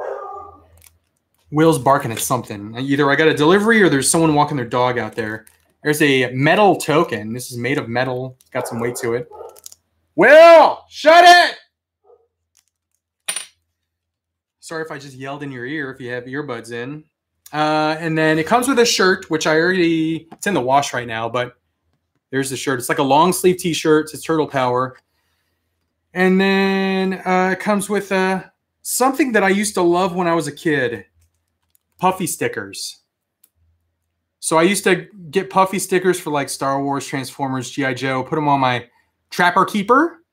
Will's barking at something. Either I got a delivery or there's someone walking their dog out there. There's a metal token. This is made of metal. It's Got some weight to it. Will, shut it! Sorry if I just yelled in your ear if you have earbuds in. Uh, and then it comes with a shirt, which I already, it's in the wash right now, but there's the shirt. It's like a long sleeve T-shirt. It's Turtle Power, and then uh, it comes with uh, something that I used to love when I was a kid: puffy stickers. So I used to get puffy stickers for like Star Wars, Transformers, GI Joe. Put them on my Trapper Keeper.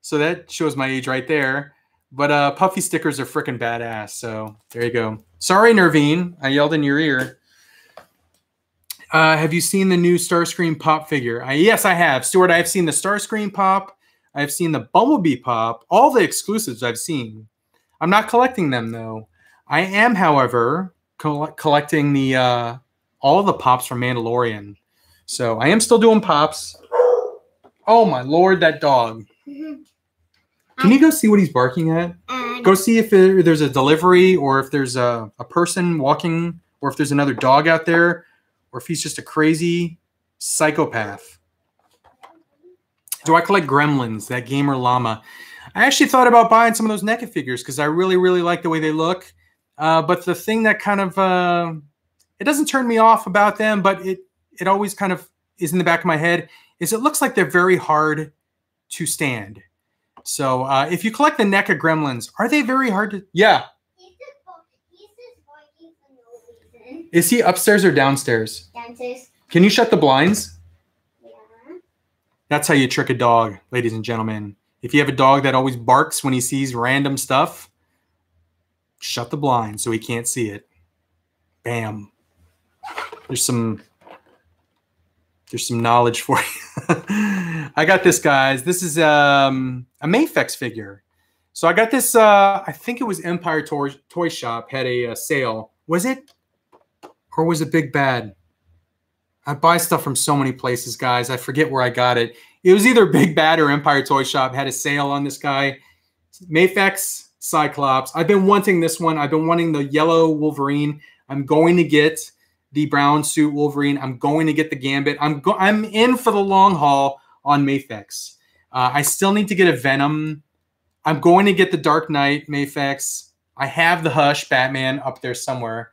So that shows my age right there. But uh, puffy stickers are freaking badass. So there you go. Sorry, Nervine. I yelled in your ear. Uh, have you seen the new Starscream pop figure? I, yes, I have. Stuart, I have seen the Starscream pop. I've seen the Bumblebee pop. All the exclusives I've seen. I'm not collecting them though. I am, however, coll- collecting the uh, all the pops from Mandalorian. So I am still doing pops. Oh my lord, that dog! Can you go see what he's barking at? And Go see if there- there's a delivery or if there's a, a person walking or if there's another dog out there or if he's just a crazy psychopath. Do I collect gremlins, that gamer llama? I actually thought about buying some of those NECA figures because I really, really like the way they look. Uh, but the thing that kind of uh, it doesn't turn me off about them, but it it always kind of is in the back of my head is it looks like they're very hard to stand. So uh, if you collect the NECA gremlins, are they very hard to? Yeah. he's just bo- he's just barking for no reason. Is he upstairs or downstairs? Downstairs. Can you shut the blinds? Yeah. That's how you trick a dog, ladies and gentlemen. If you have a dog that always barks when he sees random stuff, shut the blind so he can't see it. Bam. There's some there's some knowledge for you. I got this guys. This is um a Mayfex figure. So I got this uh I think it was Empire Toy, Toy Shop had a, uh sale. Was it? Or was it Big Bad? I buy stuff from so many places, guys. I forget where I got it. It was either Big Bad or Empire Toy Shop had a sale on this guy. Mayfex Cyclops. I've been wanting this one. I've been wanting the yellow Wolverine. I'm going to get the brown suit Wolverine. I'm going to get the Gambit. I'm go- I'm in for the long haul on Mayfex. Uh, I still need to get a Venom. I'm going to get the Dark Knight Mayfex. I have the Hush Batman up there somewhere.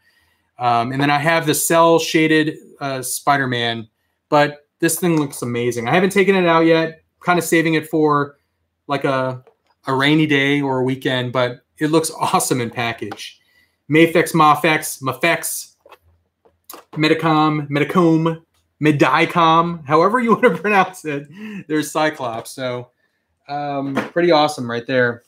Um, and then I have the cell shaded uh, Spider Man, but this thing looks amazing. I haven't taken it out yet. Kind of saving it for like a a rainy day or a weekend, but it looks awesome in package. Mayfex, Mafex, Mafex, Medicom, Medicom, Medicom, however you want to pronounce it. There's Cyclops. So um, pretty awesome right there.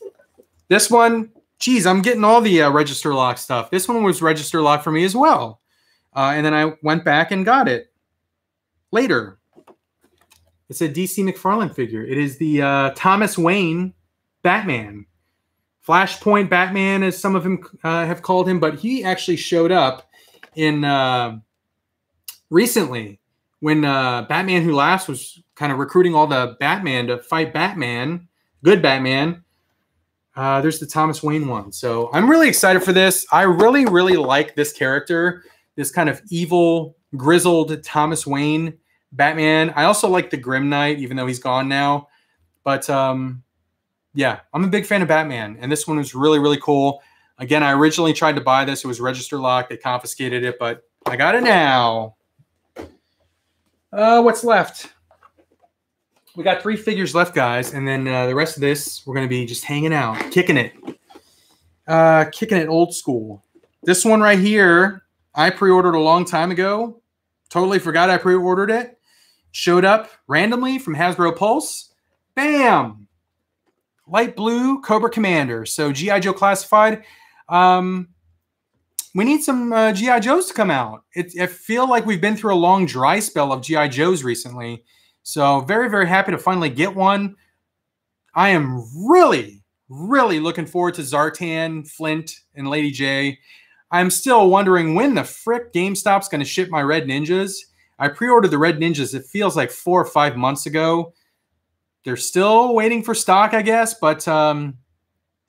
This one, geez, I'm getting all the uh, register lock stuff. This one was register lock for me as well. Uh, and then I went back and got it later. It's a DC McFarlane figure. It is the uh, Thomas Wayne Batman. Flashpoint Batman, as some of them uh, have called him, but he actually showed up in uh, recently when uh, Batman Who Laughs was kind of recruiting all the Batman to fight Batman, good Batman. Uh, there's the Thomas Wayne one. So I'm really excited for this. I really, really like this character, this kind of evil, grizzled Thomas Wayne Batman. I also like the Grim Knight, even though he's gone now. But um, yeah, I'm a big fan of Batman, and this one was really, really cool. Again, I originally tried to buy this. It was register locked. They confiscated it, but I got it now. Uh, what's left? We got three figures left, guys, and then uh, the rest of this we're gonna be just hanging out, kicking it, uh, kicking it old school. This one right here, I pre-ordered a long time ago. Totally forgot I pre-ordered it. Showed up randomly from Hasbro Pulse. Bam! Light blue Cobra Commander. So GI Joe classified. Um, we need some uh, GI Joes to come out. It, I feel like we've been through a long dry spell of GI Joes recently. So very, very happy to finally get one. I am really, really looking forward to Zartan, Flint, and Lady J. I'm still wondering when the frick GameStop's going to ship my Red Ninjas. I pre-ordered the Red Ninjas. It feels like four or five months ago. They're still waiting for stock, I guess, but um,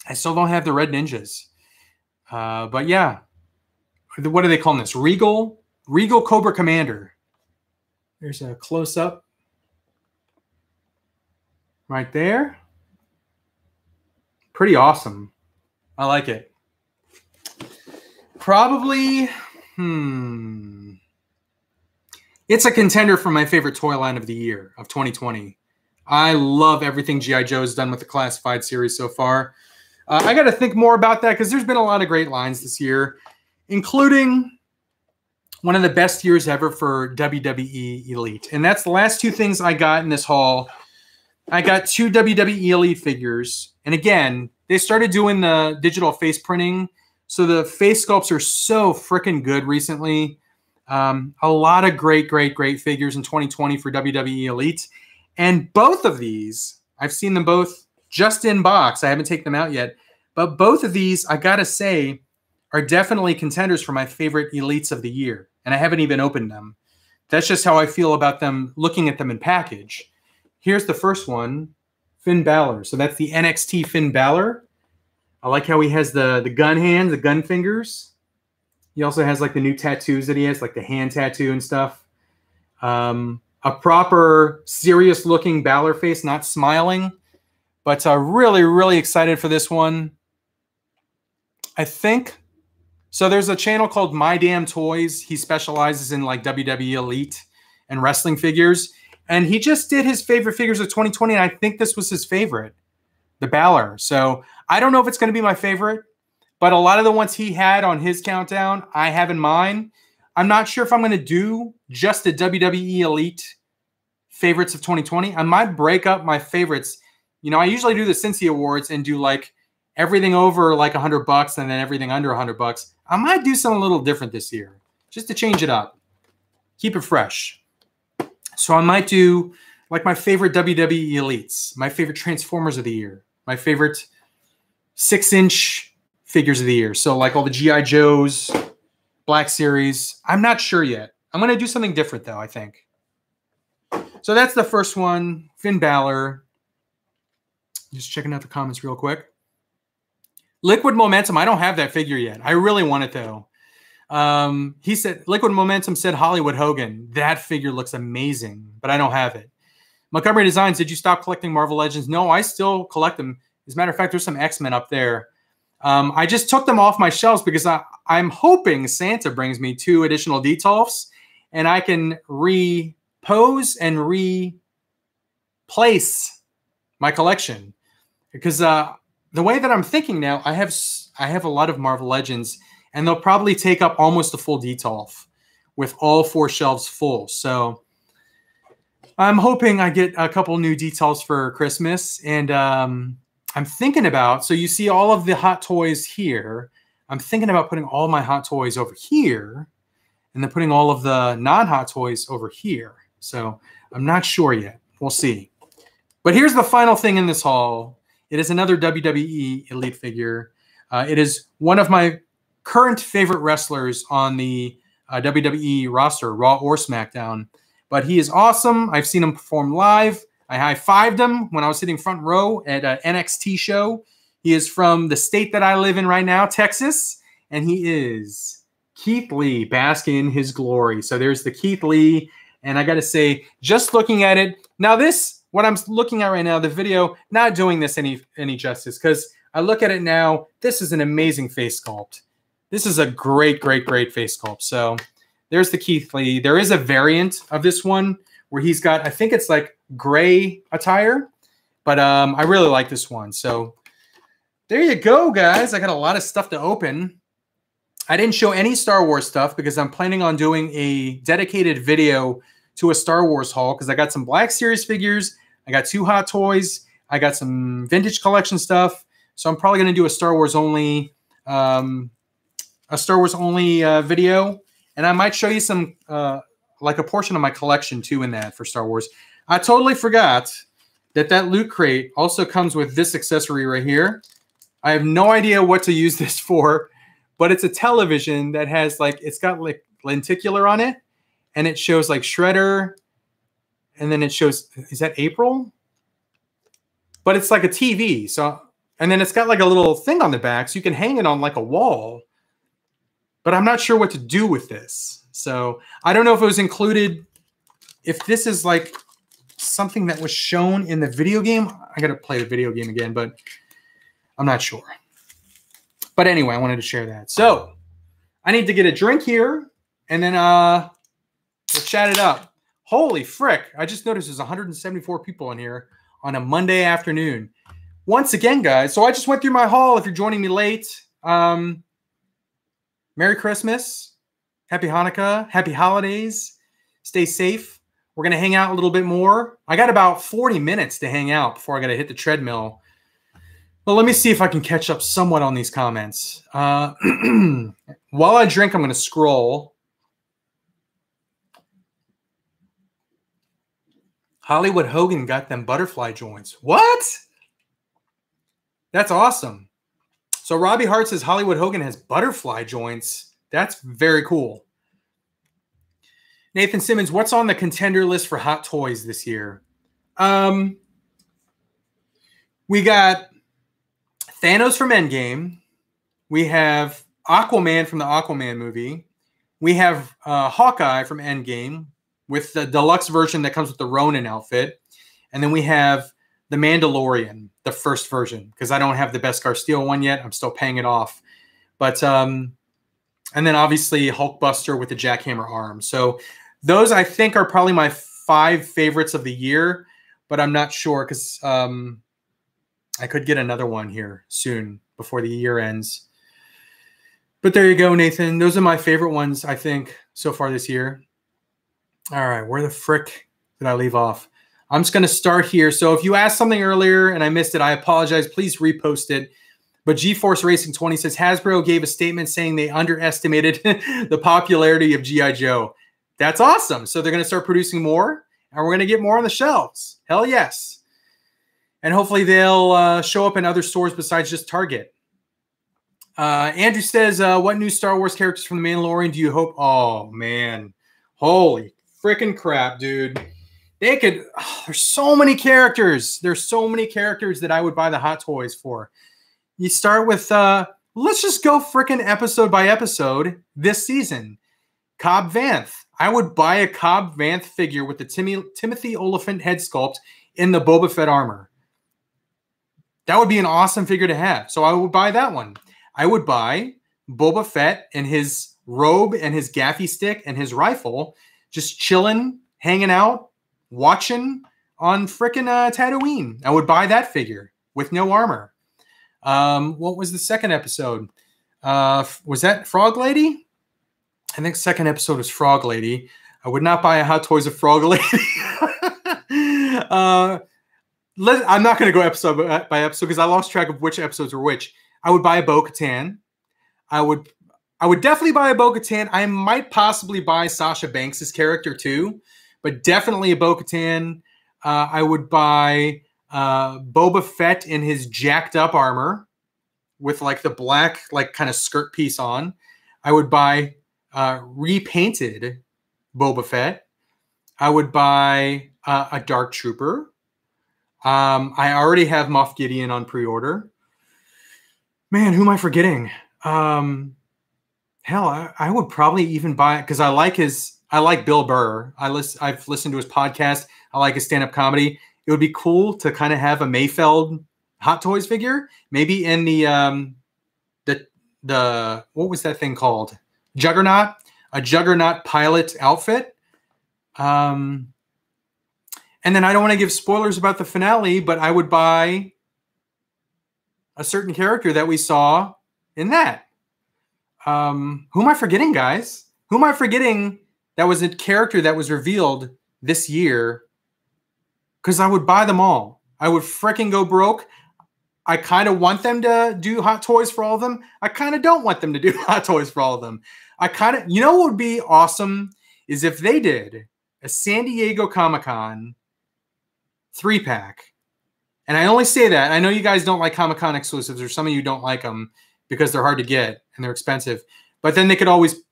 I still don't have the Red Ninjas. Uh, but yeah, what are they calling this? Regal, Regal Cobra Commander. There's a close up right there. Pretty awesome. I like it. Probably, hmm. It's a contender for my favorite toy line of the year of 2020. I love everything G.I. Joe has done with the classified series so far. Uh, I got to think more about that because there's been a lot of great lines this year, including one of the best years ever for WWE Elite. And that's the last two things I got in this haul. I got two WWE Elite figures. And again, they started doing the digital face printing. So the face sculpts are so freaking good recently. Um, a lot of great, great, great figures in 2020 for WWE Elite. And both of these, I've seen them both just in box. I haven't taken them out yet. But both of these, I got to say, are definitely contenders for my favorite Elites of the year. And I haven't even opened them. That's just how I feel about them looking at them in package. Here's the first one Finn Balor. So that's the NXT Finn Balor. I like how he has the, the gun hands, the gun fingers. He also has like the new tattoos that he has, like the hand tattoo and stuff. Um, a proper serious looking Balor face, not smiling, but uh, really, really excited for this one. I think so. There's a channel called My Damn Toys. He specializes in like WWE Elite and wrestling figures, and he just did his favorite figures of 2020, and I think this was his favorite, the Balor. So I don't know if it's going to be my favorite. But a lot of the ones he had on his countdown, I have in mine. I'm not sure if I'm going to do just the WWE Elite favorites of 2020. I might break up my favorites. You know, I usually do the Cincy Awards and do like everything over like a 100 bucks and then everything under a 100 bucks. I might do something a little different this year just to change it up, keep it fresh. So I might do like my favorite WWE Elites, my favorite Transformers of the year, my favorite six inch figures of the year. So like all the GI Joes, Black Series. I'm not sure yet. I'm going to do something different though, I think. So that's the first one, Finn Balor. Just checking out the comments real quick. Liquid Momentum, I don't have that figure yet. I really want it though. Um, he said Liquid Momentum said Hollywood Hogan. That figure looks amazing, but I don't have it. Montgomery Designs, did you stop collecting Marvel Legends? No, I still collect them. As a matter of fact, there's some X-Men up there. Um, I just took them off my shelves because I, I'm hoping Santa brings me two additional Detolfs and I can repose and replace my collection. Because uh, the way that I'm thinking now, I have I have a lot of Marvel Legends, and they'll probably take up almost a full Detolf with all four shelves full. So I'm hoping I get a couple new Detolfs for Christmas, and um, I'm thinking about, so you see all of the hot toys here. I'm thinking about putting all my hot toys over here and then putting all of the non-hot toys over here. So I'm not sure yet. We'll see. But here's the final thing in this haul. It is another WWE Elite figure. Uh, it is one of my current favorite wrestlers on the uh, WWE roster, Raw or SmackDown. But he is awesome. I've seen him perform live. I high fived him when I was sitting front row at an NXT show. He is from the state that I live in right now, Texas, and he is Keith Lee basking in his glory. So there's the Keith Lee. And I got to say, just looking at it, now this, what I'm looking at right now, the video, not doing this any, any justice because I look at it now, this is an amazing face sculpt. This is a great, great, great face sculpt. So there's the Keith Lee. There is a variant of this one where he's got, I think it's like gray attire, but um, I really like this one. So there you go, guys. I got a lot of stuff to open. I didn't show any Star Wars stuff because I'm planning on doing a dedicated video to a Star Wars haul because I got some Black Series figures. I got two Hot Toys. I got some vintage collection stuff. So I'm probably going to do a Star Wars only, um, a Star Wars only uh, video, and I might show you some uh, like a portion of my collection too in that for Star Wars. I totally forgot that that loot crate also comes with this accessory right here. I have no idea what to use this for, but it's a television that has like it's got like lenticular on it, and it shows like Shredder, and then it shows is that April? But it's like a TV, so and then it's got like a little thing on the back, so you can hang it on like a wall. But I'm not sure what to do with this. So I don't know if it was included. If this is like something that was shown in the video game, I got to play the video game again, but I'm not sure. But anyway, I wanted to share that. So I need to get a drink here, and then uh, we'll chat it up. Holy frick! I just noticed there's 174 people in here on a Monday afternoon. Once again, guys. So I just went through my haul. If you're joining me late, um, Merry Christmas. Happy Hanukkah, happy holidays. Stay safe. We're going to hang out a little bit more. I got about 40 minutes to hang out before I got to hit the treadmill. But let me see if I can catch up somewhat on these comments. Uh, while I drink, I'm going to scroll. Hollywood Hogan got them butterfly joints. What? That's awesome. So Robbie Hart says Hollywood Hogan has butterfly joints. That's very cool. Nathan Simmons, what's on the contender list for hot toys this year? Um, we got Thanos from Endgame. We have Aquaman from the Aquaman movie. We have uh, Hawkeye from Endgame with the deluxe version that comes with the Ronin outfit. And then we have the Mandalorian, the first version, because I don't have the Beskar Steel one yet. I'm still paying it off. But um, and then obviously Hulkbuster with the jackhammer arm. So those I think are probably my five favorites of the year, but I'm not sure because um, I could get another one here soon before the year ends. But there you go, Nathan. Those are my favorite ones, I think, so far this year. All right, where the frick did I leave off? I'm just going to start here. So if you asked something earlier and I missed it, I apologize. Please repost it. But GeForce Racing 20 says Hasbro gave a statement saying they underestimated the popularity of G.I. Joe. That's awesome. So they're going to start producing more and we're going to get more on the shelves. Hell yes. And hopefully they'll uh, show up in other stores besides just Target. Uh, Andrew says, uh, What new Star Wars characters from The Mandalorian do you hope? Oh, man. Holy freaking crap, dude. They could, oh, there's so many characters. There's so many characters that I would buy the hot toys for. You start with, uh, let's just go freaking episode by episode this season. Cobb Vanth. I would buy a Cobb Vanth figure with the Timmy, Timothy Olyphant head sculpt in the Boba Fett armor. That would be an awesome figure to have. So I would buy that one. I would buy Boba Fett and his robe and his gaffi stick and his rifle, just chilling, hanging out, watching on frickin' uh, Tatooine. I would buy that figure with no armor. Um, what was the second episode? Uh, was that Frog Lady? I think second episode was Frog Lady. I would not buy a Hot Toys of Frog Lady. uh, let, I'm not going to go episode by episode because I lost track of which episodes were which. I would buy a Bo Katan. I would I would definitely buy a Bo Katan. I might possibly buy Sasha Banks' character too, but definitely a Bo Katan. Uh, I would buy uh, Boba Fett in his jacked up armor with like the black, like kind of skirt piece on. I would buy uh, repainted Boba Fett. I would buy uh, a Dark Trooper. Um, I already have Moff Gideon on pre-order. Man, who am I forgetting? Um, hell, I, I would probably even buy it because I like his. I like Bill Burr. I listen. I've listened to his podcast. I like his stand-up comedy. It would be cool to kind of have a Mayfeld Hot Toys figure, maybe in the um, the the what was that thing called? Juggernaut, a Juggernaut pilot outfit. Um, and then I don't want to give spoilers about the finale, but I would buy a certain character that we saw in that. Um, who am I forgetting, guys? Who am I forgetting that was a character that was revealed this year? Because I would buy them all. I would freaking go broke. I kind of want them to do hot toys for all of them. I kind of don't want them to do hot toys for all of them. I kind of, you know, what would be awesome is if they did a San Diego Comic Con three pack and I only say that. I know you guys don't like Comic Con exclusives, or some of you don't like them because they're hard to get and they're expensive. But then they could always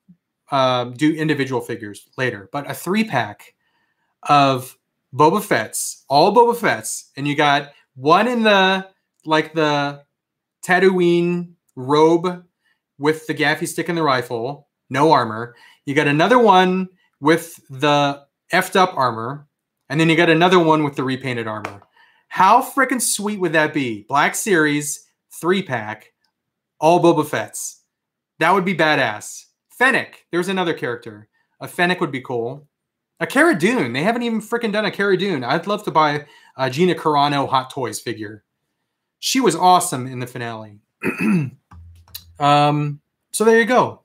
uh, do individual figures later. But a three pack of Boba Fett's, all Boba Fett's, and you got one in the like the Tatooine robe with the gaffi stick and the rifle, no armor. You got another one with the effed up armor, and then you got another one with the repainted armor. How freaking sweet would that be? Black Series, three pack, all Boba Fett's. That would be badass. Fennec, there's another character. A Fennec would be cool. A Cara Dune. They haven't even freaking done a Cara Dune. I'd love to buy a Gina Carano Hot Toys figure. She was awesome in the finale. um, so there you go.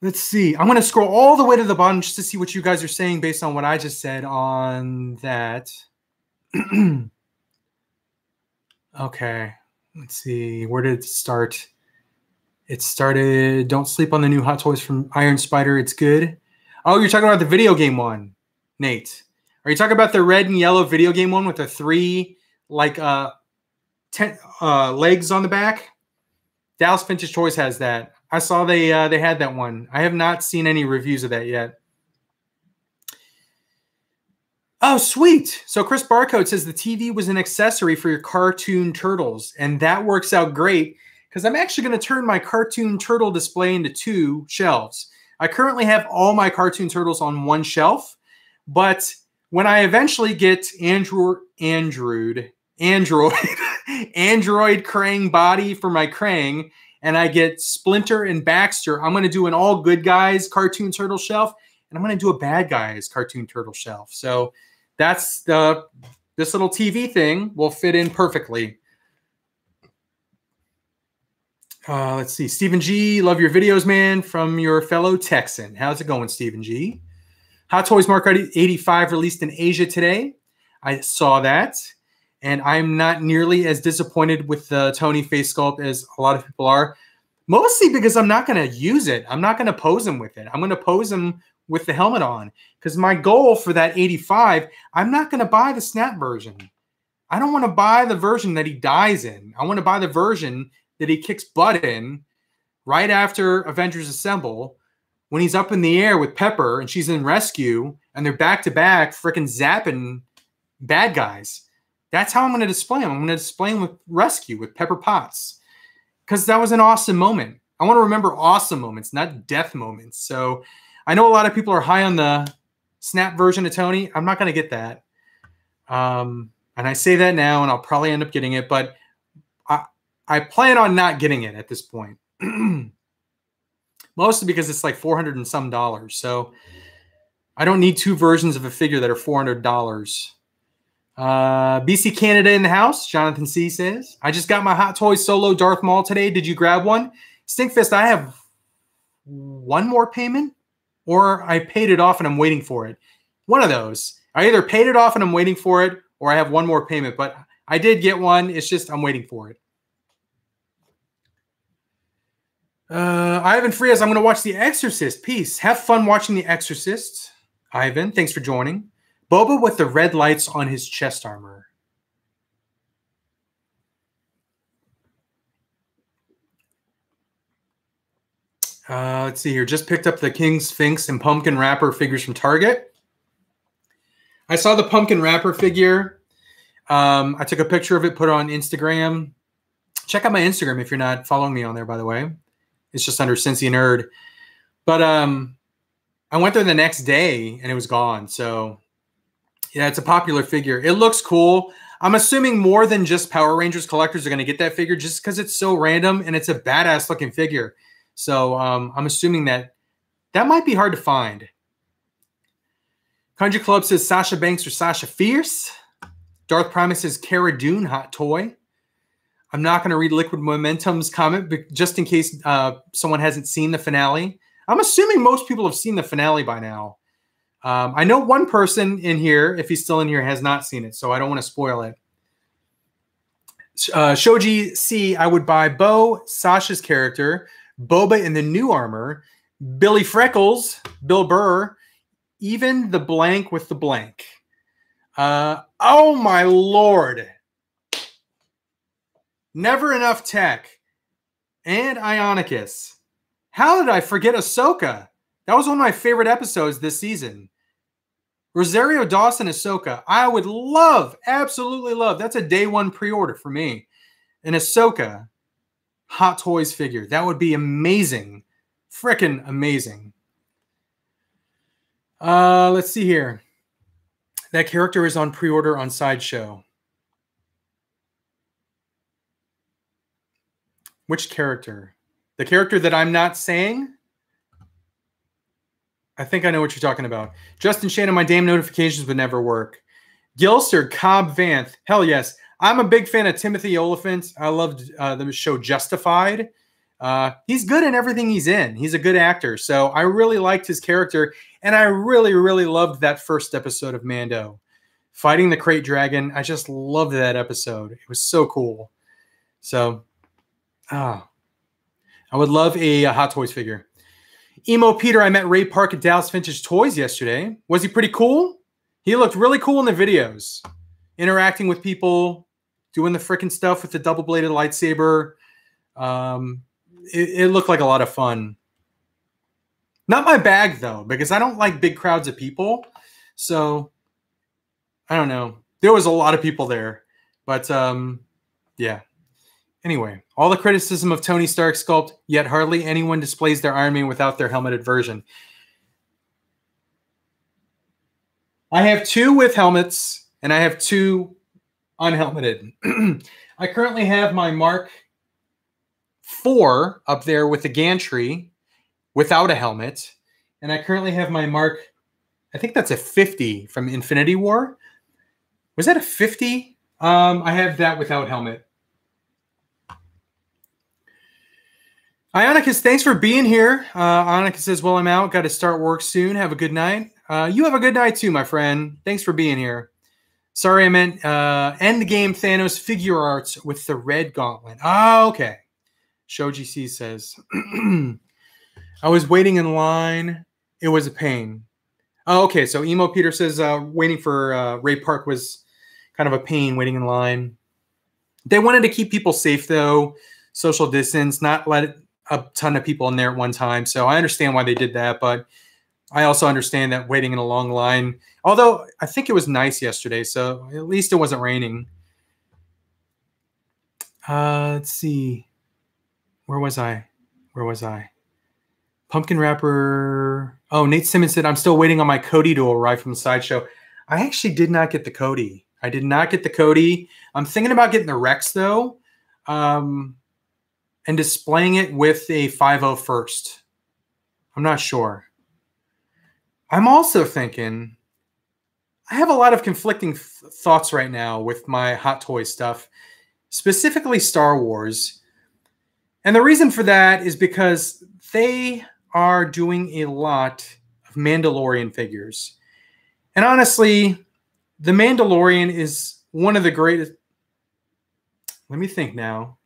Let's see. I'm going to scroll all the way to the bottom just to see what you guys are saying based on what I just said on that. okay. Let's see. Where did it start? It started. Don't sleep on the new Hot Toys from Iron Spider. It's good. Oh, you're talking about the video game one, Nate. Are you talking about the red and yellow video game one with the three like uh ten uh legs on the back? Dallas Vintage Toys has that. I saw they uh, they had that one. I have not seen any reviews of that yet. Oh, sweet. So Chris Barcode says the TV was an accessory for your cartoon turtles, and that works out great because I'm actually going to turn my cartoon turtle display into two shelves. I currently have all my cartoon turtles on one shelf, but when I eventually get Android Android Android Android Krang body for my Krang, and I get Splinter and Baxter, I'm going to do an all good guys cartoon turtle shelf, and I'm going to do a bad guys cartoon turtle shelf. So that's the this little TV thing will fit in perfectly. Uh, let's see. Stephen G, love your videos, man, from your fellow Texan. How's it going, Stephen G? Hot Toys Mark 85 released in Asia today. I saw that. And I'm not nearly as disappointed with the Tony face sculpt as a lot of people are. Mostly because I'm not going to use it. I'm not going to pose him with it. I'm going to pose him with the helmet on. Because my goal for that 85, I'm not going to buy the snap version. I don't want to buy the version that he dies in. I want to buy the version that he kicks butt in right after Avengers Assemble when he's up in the air with Pepper and she's in rescue and they're back to back freaking zapping bad guys. That's how I'm going to display him. I'm going to display him with rescue with Pepper Potts because that was an awesome moment. I want to remember awesome moments, not death moments. So I know a lot of people are high on the snap version of Tony. I'm not going to get that. Um, and I say that now, and I'll probably end up getting it, but I, I plan on not getting it at this point. mostly because it's like 400 and some dollars. So I don't need two versions of a figure that are $400. Uh, BC Canada in the house, Jonathan C says. I just got my Hot Toys Solo Darth Maul today. Did you grab one? Stinkfist, I have one more payment or I paid it off and I'm waiting for it. One of those. I either paid it off and I'm waiting for it or I have one more payment, but I did get one. It's just I'm waiting for it. Uh, Ivan Frias, I'm going to watch The Exorcist. Peace. Have fun watching The Exorcist. Ivan, thanks for joining. Boba with the red lights on his chest armor. Uh, let's see here. Just picked up the King Sphinx and Pumpkin Rapper figures from Target. I saw the Pumpkin Rapper figure. Um, I took a picture of it, put it on Instagram. Check out my Instagram if you're not following me on there, by the way. It's just under Cincy Nerd. But um, I went there the next day and it was gone. So yeah, it's a popular figure. It looks cool. I'm assuming more than just Power Rangers collectors are going to get that figure just because it's so random and it's a badass looking figure. So um, I'm assuming that that might be hard to find. Country Club says Sasha Banks or Sasha Fierce. Darth Primus says Cara Dune, hot toy. I'm not going to read Liquid Momentum's comment, but just in case uh, someone hasn't seen the finale. I'm assuming most people have seen the finale by now. Um, I know one person in here, if he's still in here, has not seen it, so I don't want to spoil it. Uh, Shoji C, I would buy Bo, Sasha's character, Boba in the new armor, Billy Freckles, Bill Burr, even the blank with the blank. Uh, oh my lord. Never Enough Tech, and Ionicus. How did I forget Ahsoka? That was one of my favorite episodes this season. Rosario Dawson Ahsoka. I would love, absolutely love. That's a day one pre-order for me. And Ahsoka Hot Toys figure. That would be amazing. Freaking amazing. Uh, let's see here. That character is on pre-order on Sideshow. Which character? The character that I'm not saying? I think I know what you're talking about. Justin Shannon, my damn notifications would never work. Gilster, Cobb Vanth. Hell yes. I'm a big fan of Timothy Olyphant. I loved uh, the show Justified. Uh, he's good in everything he's in. He's a good actor. So I really liked his character. And I really, really loved that first episode of Mando. Fighting the Krayt Dragon. I just loved that episode. It was so cool. So Oh, I would love a, a Hot Toys figure. Emo Peter, I met Ray Park at Dallas Vintage Toys yesterday. Was he pretty cool? He looked really cool in the videos, interacting with people, doing the freaking stuff with the double bladed lightsaber. Um, it, it looked like a lot of fun. Not my bag though, because I don't like big crowds of people. So I don't know. There was a lot of people there, but um, yeah. Anyway, all the criticism of Tony Stark sculpt, yet hardly anyone displays their Iron Man without their helmeted version. I have two with helmets, and I have two unhelmeted. I currently have my Mark Four up there with the gantry without a helmet, and I currently have my Mark. I think that's a 50 from Infinity War. Was that a 50? Um, I have that without helmet. Ionicus, thanks for being here. Uh, Ionicus says, Well, I'm out. Got to start work soon. Have a good night. Uh, you have a good night too, my friend. Thanks for being here. Sorry, I meant uh, Endgame Thanos figure arts with the red gauntlet. Oh, okay. Shoji C says, I was waiting in line. It was a pain. Oh, okay. So Emo Peter says uh, waiting for uh, Ray Park was kind of a pain waiting in line. They wanted to keep people safe though, social distance, not let a ton of people in there at one time. So I understand why they did that, but I also understand that waiting in a long line. Although I think it was nice yesterday, so at least it wasn't raining. Uh, let's see. Where was I? Where was I? Pumpkin Rapper. Oh, Nate Simmons said, I'm still waiting on my Cody to arrive from the Sideshow. I actually did not get the Cody. I did not get the Cody. I'm thinking about getting the Rex though, um, and displaying it with a 501st. I'm not sure. I'm also thinking I have a lot of conflicting th- thoughts right now with my Hot Toy stuff, specifically Star Wars. And the reason for that is because they are doing a lot of Mandalorian figures. And honestly, The Mandalorian is one of the greatest. Let me think now.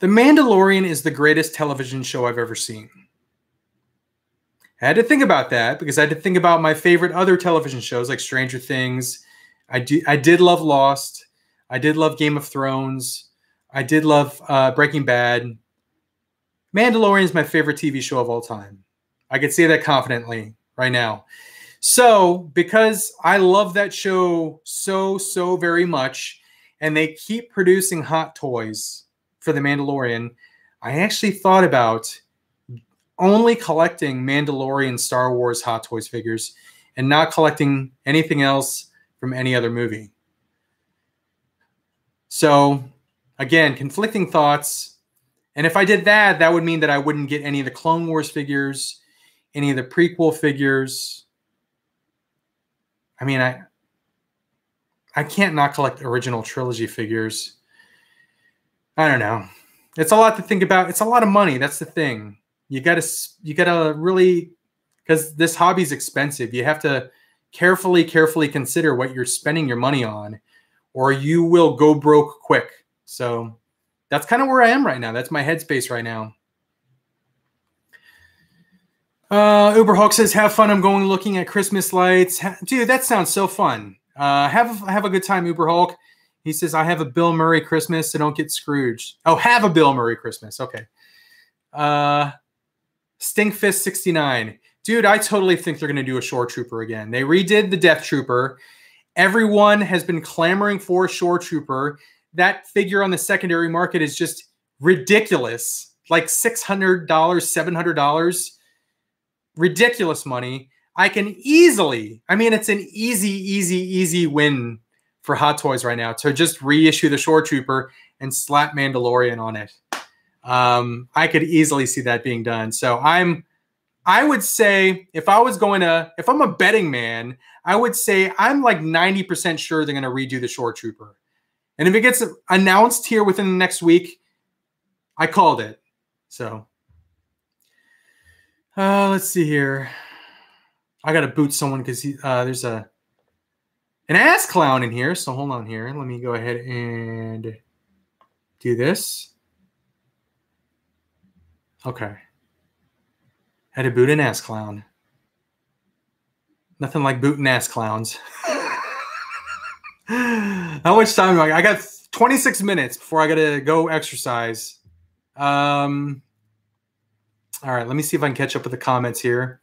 The Mandalorian is the greatest television show I've ever seen. I had to think about that because I had to think about my favorite other television shows like Stranger Things. I do I did love Lost. I did love Game of Thrones. I did love uh, Breaking Bad. Mandalorian is my favorite TV show of all time. I could say that confidently right now. So, because I love that show so, so very much, and they keep producing hot toys for The Mandalorian, I actually thought about only collecting Mandalorian Star Wars Hot Toys figures and not collecting anything else from any other movie. So, again, conflicting thoughts. And if I did that, that would mean that I wouldn't get any of the Clone Wars figures, any of the prequel figures. I mean, I I can't not collect original trilogy figures. I don't know. It's a lot to think about. It's a lot of money. That's the thing you gotta you gotta really because this hobby is expensive. You have to carefully carefully consider what you're spending your money on or you will go broke quick. So that's kind of where i am right now. That's my headspace right now. Uh uber hulk says have fun. I'm going looking at christmas lights. Dude that sounds so fun. Uh have have a good time uber hulk he says i have a bill murray christmas so don't get scrooged oh have a bill murray christmas. Okay. Uh Stinkfist 69. Dude, I totally think they're going to do a Shore Trooper again. They redid the Death Trooper. Everyone has been clamoring for a Shore Trooper. That figure on the secondary market is just ridiculous. Like $600, $700. Ridiculous money. I can easily, I mean, it's an easy, easy, easy win for Hot Toys right now to just reissue the Shore Trooper and slap Mandalorian on it. Um, I could easily see that being done. So I'm, I would say if I was going to, if I'm a betting man, I would say I'm like 90% sure they're going to redo the Shore Trooper. And if it gets announced here within the next week, I called it. So uh, let's see here. I got to boot someone because uh, there's a an ass clown in here. So hold on here. Let me go ahead and do this. Okay. Had a boot and ass clown. Nothing like booting ass clowns. How much time do I? got? I got 26 minutes before I gotta go exercise. Um. All right, let me see if I can catch up with the comments here.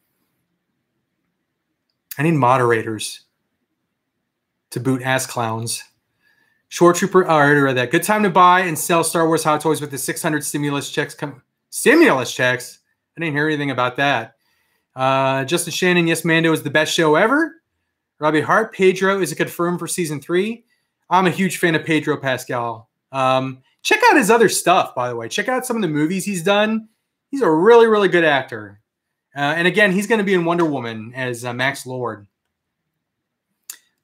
I need moderators to boot ass clowns. Short Trooper, oh, I already read that. Good time to buy and sell Star Wars Hot Toys with the 600 stimulus checks. Come, stimulus checks? I didn't hear anything about that. Uh, Justin Shannon, yes, Mando is the best show ever. Robbie Hart, Pedro is confirmed for season three? I'm a huge fan of Pedro Pascal. Um, check out his other stuff, by the way. Check out some of the movies he's done. He's a really, really good actor. Uh, and again, he's going to be in Wonder Woman as uh, Max Lord.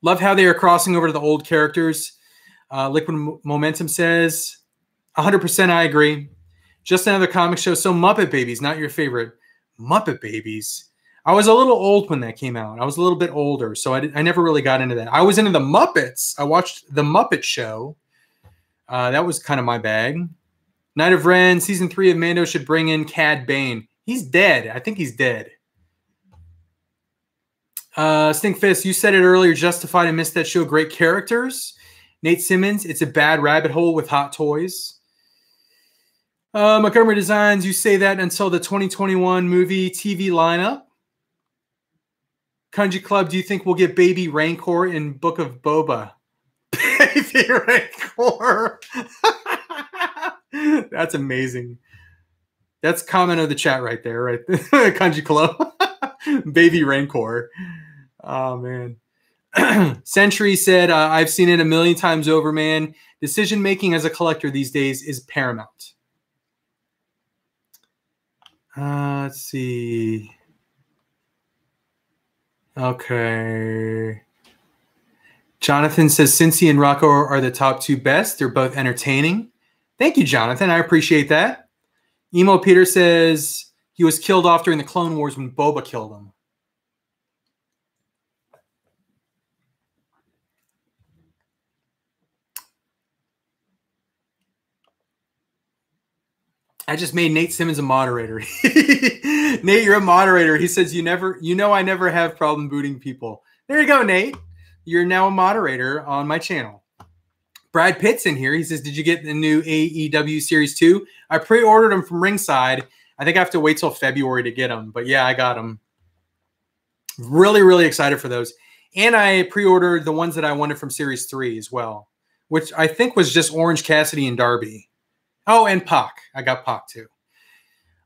Love how they are crossing over to the old characters. Uh, Liquid Momentum says, 100% I agree. Just another comic show. So Muppet Babies, not your favorite. Muppet Babies. I was a little old when that came out. I was a little bit older, so I, I never really got into that. I was into the Muppets. I watched the Muppet Show. Uh, that was kind of my bag. Night of Ren, season three of Mando should bring in Cad Bane. He's dead. I think he's dead. Uh, Stinkfist, you said it earlier. Justified and missed that show. Great characters. Nate Simmons, it's a bad rabbit hole with hot toys. Uh, Montgomery Designs, you say that until the 2021 movie TV lineup. Kunji Club, do you think we'll get Baby Rancor in Book of Boba? Baby Rancor. That's amazing. That's comment of the chat right there, right? Kanji Club. Baby Rancor. Oh man. Century said, uh, I've seen it a million times over, man. Decision making as a collector these days is paramount. Uh, let's see. Okay. Jonathan says Cincy and Rocco are the top two best. They're both entertaining. Thank you, Jonathan. I appreciate that. Emo Peter says he was killed off during the Clone Wars when Boba killed him. I just made Nate Simmons a moderator. Nate, you're a moderator. He says you never, you know, I never have problem booting people. There you go, Nate. You're now a moderator on my channel. Brad Pitt's in here. He says, "Did you get the new AEW Series 2? I pre-ordered them from Ringside. I think I have to wait till February to get them, but yeah, I got them. Really, really excited for those. And I pre-ordered the ones that I wanted from Series 3 as well, which I think was just Orange Cassidy and Darby. Oh, and Pac. I got Pac too.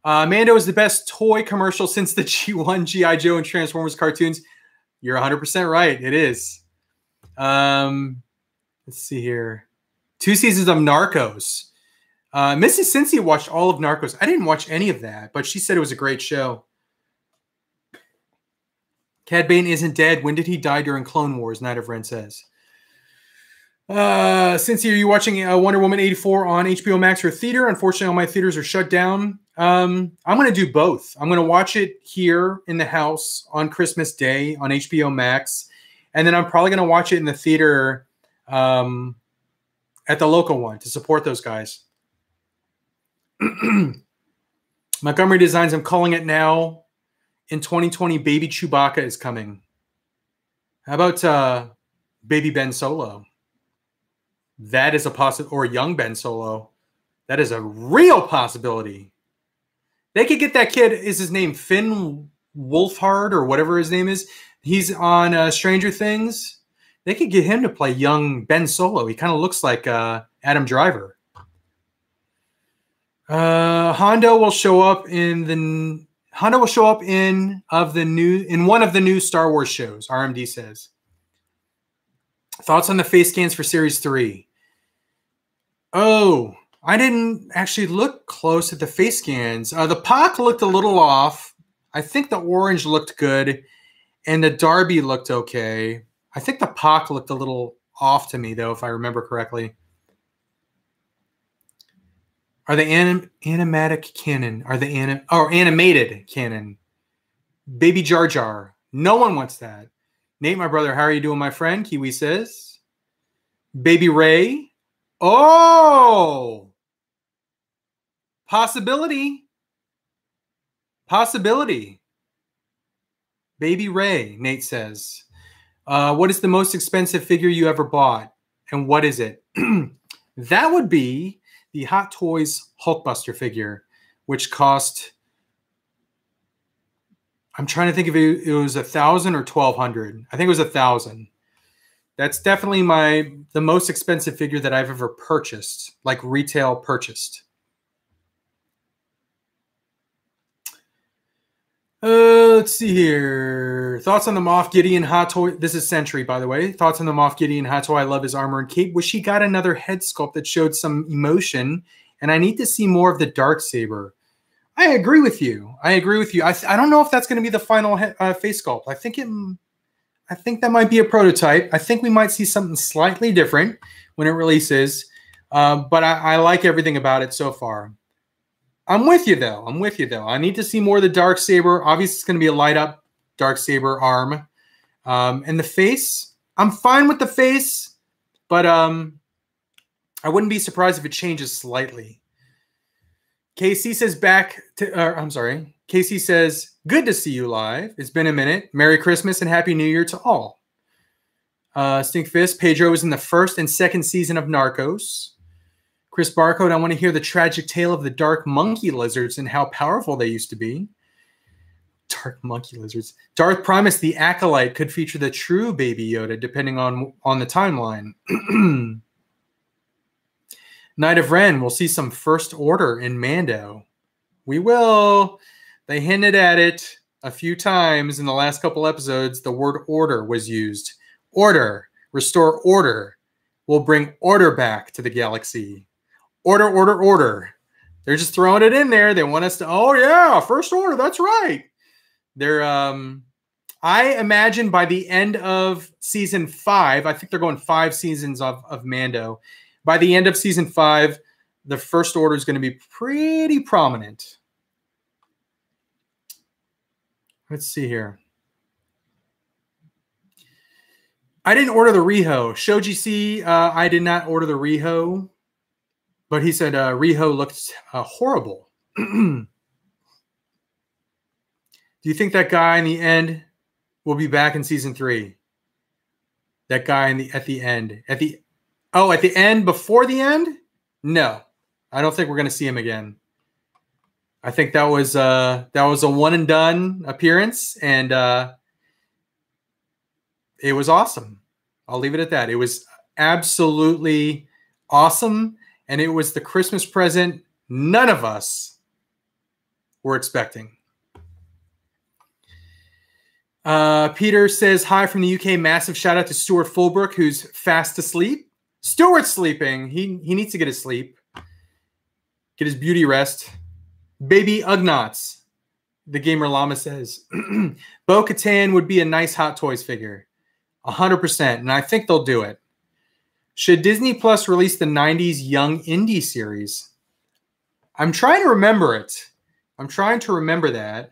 Uh, Mando is the best toy commercial since the G1, G.I. Joe, and Transformers cartoons. You're 100% right. It is. Um, let's see here. Two seasons of Narcos. Uh, Mrs. Cincy watched all of Narcos. I didn't watch any of that, but she said it was a great show. Cad Bane isn't dead. When did he die during Clone Wars? Night of Ren says. Uh, Cincy, are you watching uh, Wonder Woman 84 on HBO Max or theater? Unfortunately, all my theaters are shut down. Um, I'm going to do both. I'm going to watch it here in the house on Christmas Day on HBO Max. And then I'm probably going to watch it in the theater um, at the local one to support those guys. Montgomery Designs, I'm calling it now. In 2020, Baby Chewbacca is coming. How about uh, Baby Ben Solo? That is a possible, or young Ben Solo. That is a real possibility. They could get that kid. Is his name Finn Wolfhard or whatever his name is? He's on uh, Stranger Things. They could get him to play young Ben Solo. He kind of looks like uh, Adam Driver. Uh, Hondo will show up in the Hondo will show up in of the new in one of the new Star Wars shows. RMD says. Thoughts on the face scans for Series Three? Oh, I didn't actually look close at the face scans. Uh, the Pac looked a little off. I think the orange looked good, and the Darby looked okay. I think the Pac looked a little off to me, though, if I remember correctly. Are they anim- animatic canon? Are they anim- or animated canon? Baby Jar Jar. No one wants that. Nate, my brother, how are you doing, my friend? Kiwi says. Baby Rey. Oh, possibility. Possibility. Baby Rey, Nate says. Uh, what is the most expensive figure you ever bought? And what is it? that would be the Hot Toys Hulkbuster figure, which cost. I'm trying to think if it, it was a thousand or twelve hundred. I think it was a thousand. That's definitely my the most expensive figure that I've ever purchased, like retail purchased. Uh, let's see here. Thoughts on the Moff Gideon hot toy. This is Century, by the way. Thoughts on the Moff Gideon hot toy. I love his armor and cape. Wish he got another head sculpt that showed some emotion. And I need to see more of the dark saber. I agree with you. I agree with you. I, I don't know if that's going to be the final uh, face sculpt. I think it. I think that might be a prototype. I think we might see something slightly different when it releases. Uh, but I, I like everything about it so far. I'm with you though. I'm with you though. I need to see more of the dark saber. Obviously, it's going to be a light up dark saber arm, um, and the face. I'm fine with the face, but um, I wouldn't be surprised if it changes slightly. KC says back to. Uh, I'm sorry. Casey says good to see you live. It's been a minute. Merry Christmas and Happy New Year to all. Uh, Stinkfist Pedro was in the first and second season of Narcos. Chris Barcode, I want to hear the tragic tale of the dark monkey lizards and how powerful they used to be. Dark monkey lizards. Darth Primus, the acolyte, could feature the true Baby Yoda, depending on on the timeline. Knight of Ren, we'll see some First Order in Mando. We will. They hinted at it a few times in the last couple episodes. The word order was used. Order, restore order, We'll bring order back to the galaxy order, order, order. They're just throwing it in there. They want us to, oh yeah, first order. That's right. They're um I imagine by the end of season five, I think they're going five seasons of, of Mando. By the end of season five, the first order is going to be pretty prominent. Let's see here. I didn't order the Riho. Shoji C, uh, I did not order the Riho. But he said uh, Riho looked uh, horrible. Do you think that guy in the end will be back in season three? That guy in the at the end at the oh at the end before the end? No, I don't think we're gonna see him again. I think that was uh that was a one and done appearance, and uh, it was awesome. I'll leave it at that. It was absolutely awesome and it was the Christmas present none of us were expecting. Uh, Peter says hi from the UK. Massive shout out to Stuart Fulbrook, who's fast asleep. Stuart's sleeping. He he needs to get his sleep, get his beauty rest. Baby Ugnaughts, the gamer llama says. Bo Katan would be a nice Hot Toys figure, hundred percent, and I think they'll do it. Should Disney Plus release the 90s Young Indy series? I'm trying to remember it. I'm trying to remember that.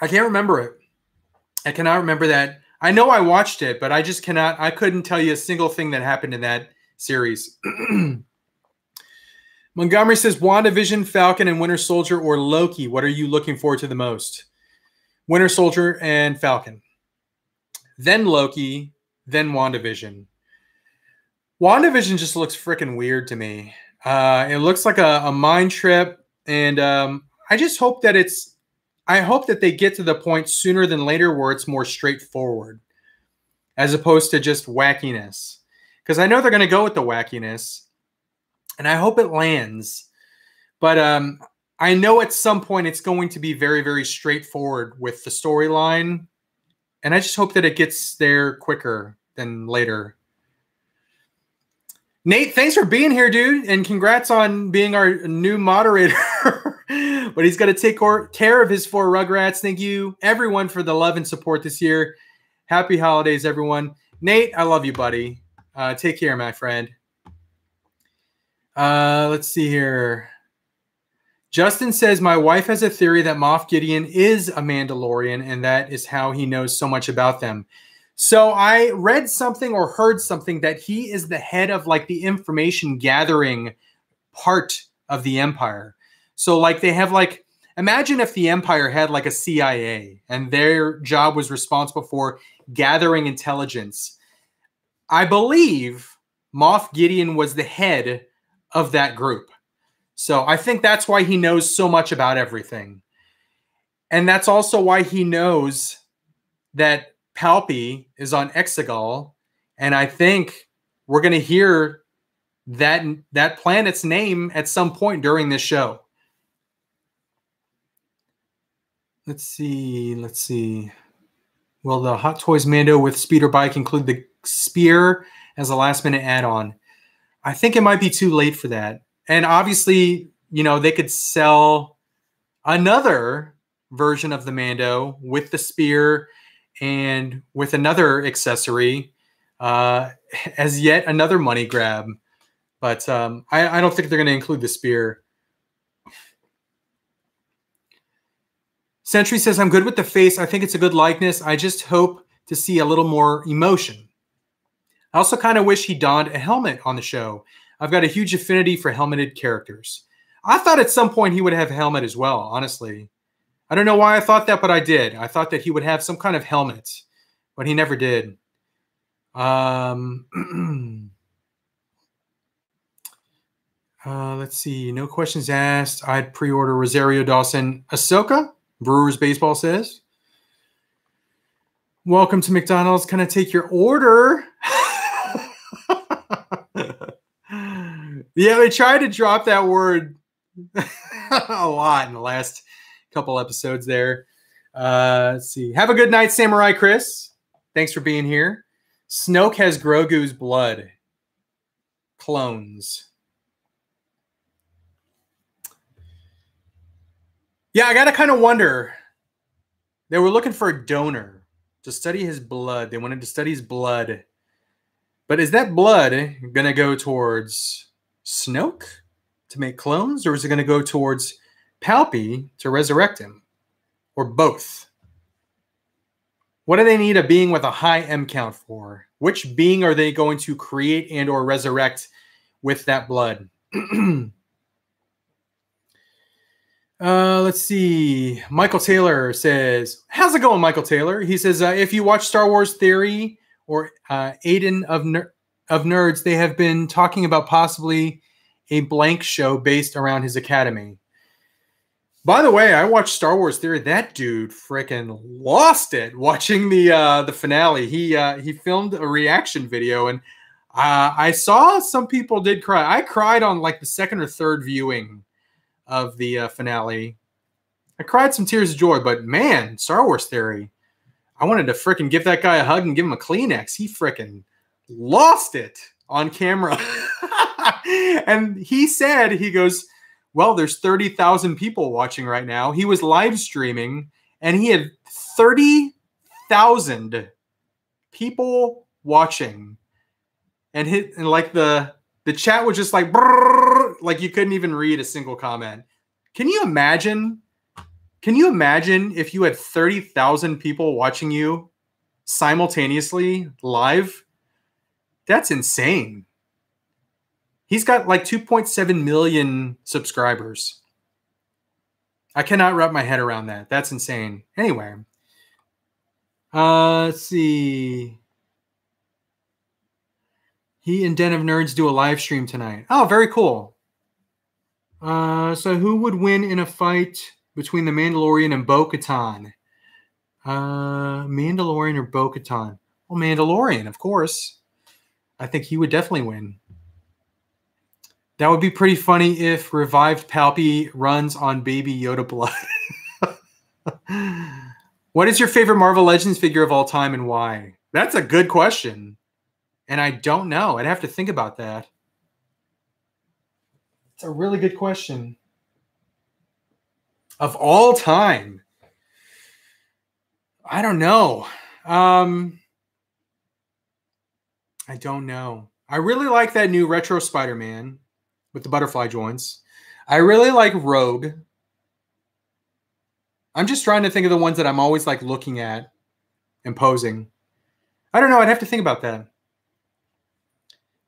I can't remember it. I cannot remember that. I know I watched it, but I just cannot, I couldn't tell you a single thing that happened in that series. Montgomery says WandaVision, Falcon, and Winter Soldier or Loki. What are you looking forward to the most? Winter Soldier and Falcon then Loki, then WandaVision. WandaVision just looks freaking weird to me. Uh, it looks like a, a mind trip, and um, I just hope that it's. I hope that they get to the point sooner than later where it's more straightforward, as opposed to just wackiness. Because I know they're going to go with the wackiness, and I hope it lands. But um, I know at some point it's going to be very, very straightforward with the storyline and I just hope that it gets there quicker than later. Nate, thanks for being here, dude, and congrats on being our new moderator. but he's got to take care of his four Rugrats. Thank you, everyone, for the love and support this year. Happy holidays, everyone. Nate, I love you, buddy. Uh, take care, my friend. Uh, let's see here. Justin says, My wife has a theory that Moff Gideon is a Mandalorian, and that is how he knows so much about them. So I read something or heard something that he is the head of like the information gathering part of the Empire. So like they have like imagine if the Empire had like a CIA and their job was responsible for gathering intelligence. I believe Moff Gideon was the head of that group. So I think that's why he knows so much about everything. And that's also why he knows that Palpy is on Exegol. And I think we're going to hear that that planet's name at some point during this show. Let's see. Let's see. Will the Hot Toys Mando with speeder bike include the spear as a last minute add on? I think it might be too late for that. And obviously, you know, they could sell another version of the Mando with the spear and with another accessory uh, as yet another money grab. But um, I, I don't think they're going to include the spear. Sentry says, I'm good with the face. I think it's a good likeness. I just hope to see a little more emotion. I also kind of wish he donned a helmet on the show. I've got a huge affinity for helmeted characters. I thought at some point he would have a helmet as well, honestly. I don't know why I thought that, but I did. I thought that he would have some kind of helmet, but he never did. Um, uh, let's see. No questions asked. I'd pre order Rosario Dawson. Ahsoka, Brewers Baseball says. Welcome to McDonald's. Can I take your order? yeah, they tried to drop that word a lot in the last couple episodes there. Uh, let's see. Have a good night, Samurai Chris. Thanks for being here. Snoke has Grogu's blood. Clones. Yeah, I got to kind of wonder. They were looking for a donor to study his blood. They wanted to study his blood. But is that blood to go towards Snoke to make clones, or is it to go towards Palpy to resurrect him, or both? What do they need a being with a high M count for? Which being are they going to create and or resurrect with that blood? uh, let's see. Michael Taylor says, "How's it going, Michael Taylor?" He says, uh, "If you watch Star Wars Theory or uh, Aiden of Ner- of Nerds, they have been talking about possibly a blank show based around his academy." By the way, I watched Star Wars Theory. That dude freaking lost it watching the uh, the finale. He uh, he filmed a reaction video, and uh, I saw some people did cry. I cried on like the second or third viewing of the uh, finale. I cried some tears of joy, but man, Star Wars Theory. I wanted to freaking give that guy a hug and give him a Kleenex. He freaking lost it on camera. and he said, he goes, well, there's 30,000 people watching right now. He was live streaming and he had 30,000 people watching. And hit and like the the chat was just like brrr, like you couldn't even read a single comment. Can you imagine? Can you imagine if you had 30,000 people watching you simultaneously live? That's insane. He's got like 2.7 million subscribers. I cannot wrap my head around that. That's insane. Anyway, uh, let's see. He and Den of Nerds do a live stream tonight. Oh, very cool. Uh, so who would win in a fight between the Mandalorian and Bo Katan? Uh, Mandalorian or Bo Katan? Well, Mandalorian, of course. I think he would definitely win. That would be pretty funny if revived Palpy runs on baby Yoda blood. what is your favorite Marvel Legends figure of all time and why? That's a good question. And I don't know. I'd have to think about that. It's a really good question. Of all time, I don't know. Um, I don't know. I really like that new retro Spider Man with the butterfly joints. I really like Rogue. I'm just trying to think of the ones that I'm always like looking at and posing. I don't know. I'd have to think about that.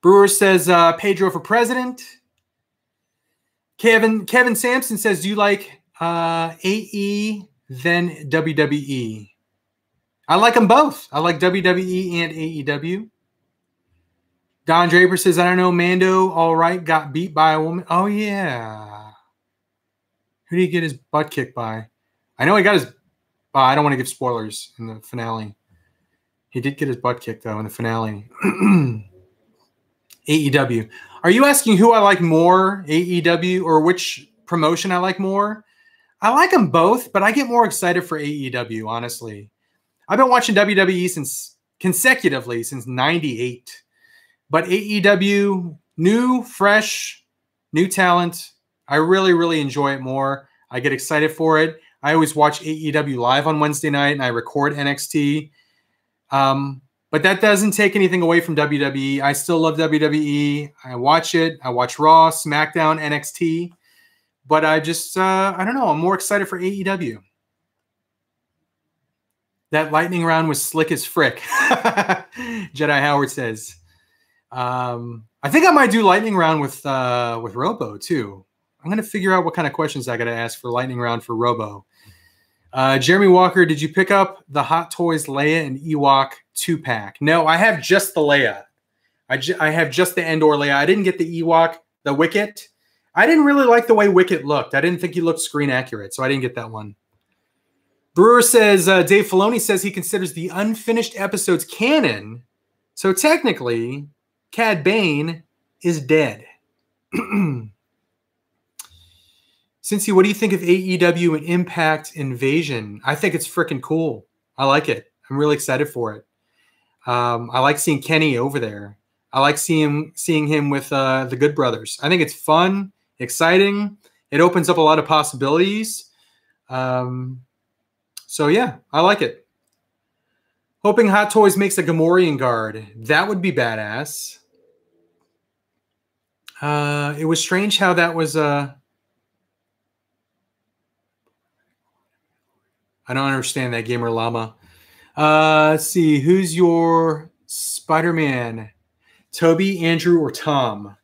Brewer says uh, Pedro for president. Kevin Kevin Sampson says, "Do you like uh, AE then WWE?" I like them both. I like WWE and AEW. Don Draper says, "I don't know, Mando. All right, got beat by a woman. Oh yeah. Who did he get his butt kicked by? I know he got his. Uh, I don't want to give spoilers in the finale. He did get his butt kicked though in the finale. AEW. Are you asking who I like more, AEW, or which promotion I like more? I like them both, but I get more excited for AEW, honestly. I've been watching WWE since consecutively since 98. But AEW, new, fresh, new talent. I really, really enjoy it more. I get excited for it. I always watch AEW live on Wednesday night and I record NXT. Um, but that doesn't take anything away from WWE. I still love WWE. I watch it. I watch Raw, SmackDown, NXT. But I just, uh, I don't know. I'm more excited for AEW. That lightning round was slick as frick. Jedi Howard says. Um, I think I might do lightning round with uh, with Robo too. I'm gonna figure out what kind of questions I gotta ask for lightning round for Robo. Uh, Jeremy Walker, did you pick up the Hot Toys Leia and Ewok two pack? No, I have just the Leia. I, ju- I have just the Endor Leia. I didn't get the Ewok, the Wicket. I didn't really like the way Wicket looked. I didn't think he looked screen accurate, so I didn't get that one. Brewer says uh, Dave Filoni says he considers the unfinished episodes canon. So technically, Cad Bane is dead. Cincy, what do you think of AEW and Impact Invasion? I think it's freaking cool. I like it. I'm really excited for it. Um, I like seeing Kenny over there. I like seeing seeing him with uh, the Good Brothers. I think it's fun, exciting. It opens up a lot of possibilities. Um, so yeah, I like it. Hoping Hot Toys makes a Gamorrean guard. That would be badass. Uh, it was strange how that was. Uh, I don't understand that gamer llama. Uh, let's see. Who's your Spider Man? Toby, Andrew, or Tom?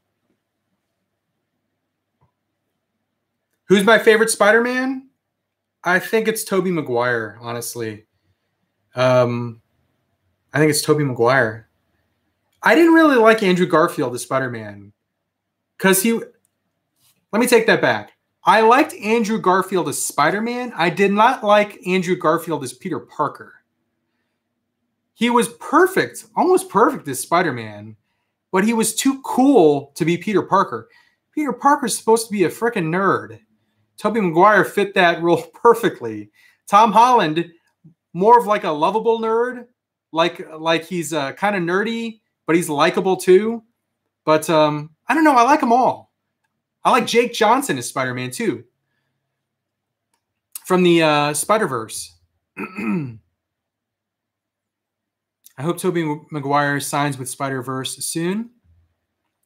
Who's my favorite Spider Man? I think it's Tobey Maguire, honestly. Um, I think it's Tobey Maguire. I didn't really like Andrew Garfield as Spider Man because he. Let me take that back. I liked Andrew Garfield as Spider Man. I did not like Andrew Garfield as Peter Parker. He was perfect, almost perfect as Spider Man, but he was too cool to be Peter Parker. Peter Parker's supposed to be a freaking nerd. Tobey Maguire fit that role perfectly. Tom Holland, more of like a lovable nerd, like like he's uh, kind of nerdy, but he's likable too. But um, I don't know. I like them all. I like Jake Johnson as Spider Man too, from the uh, Spider Verse. I hope Tobey Maguire signs with Spider Verse soon.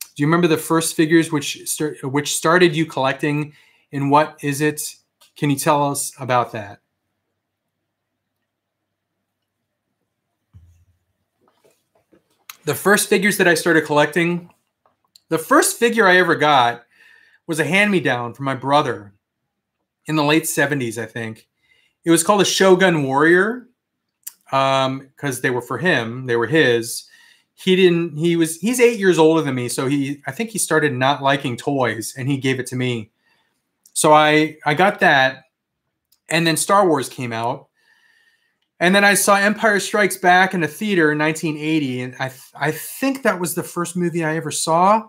Do you remember the first figures which start, which started you collecting, and what is it? Can you tell us about that? The first figures that I started collecting, the first figure I ever got was a hand me down from my brother in the late 70s, I think. It was called a Shogun Warrior because um, they were for him, they were his. He didn't, he was, he's eight years older than me. So he, I think he started not liking toys and he gave it to me. So I, I got that. And then Star Wars came out. And then I saw Empire Strikes Back in a theater in 1980. And I, I think that was the first movie I ever saw.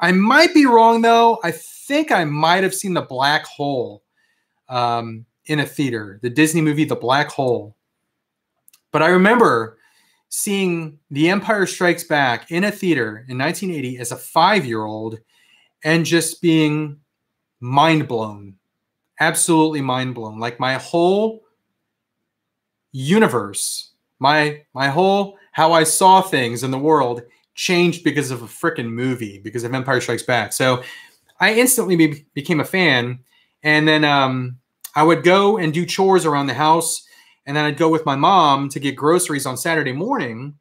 I might be wrong though. I think I might have seen the Black Hole um, in a theater, the Disney movie The Black Hole. But I remember seeing The Empire Strikes Back in a theater in 1980 as a five year old and just being mind blown, absolutely mind blown. Like my whole universe, my my whole how I saw things in the world changed because of a freaking movie, because of Empire Strikes Back. So I instantly be- became a fan. And then um, I would go and do chores around the house. And then I'd go with my mom to get groceries on Saturday morning.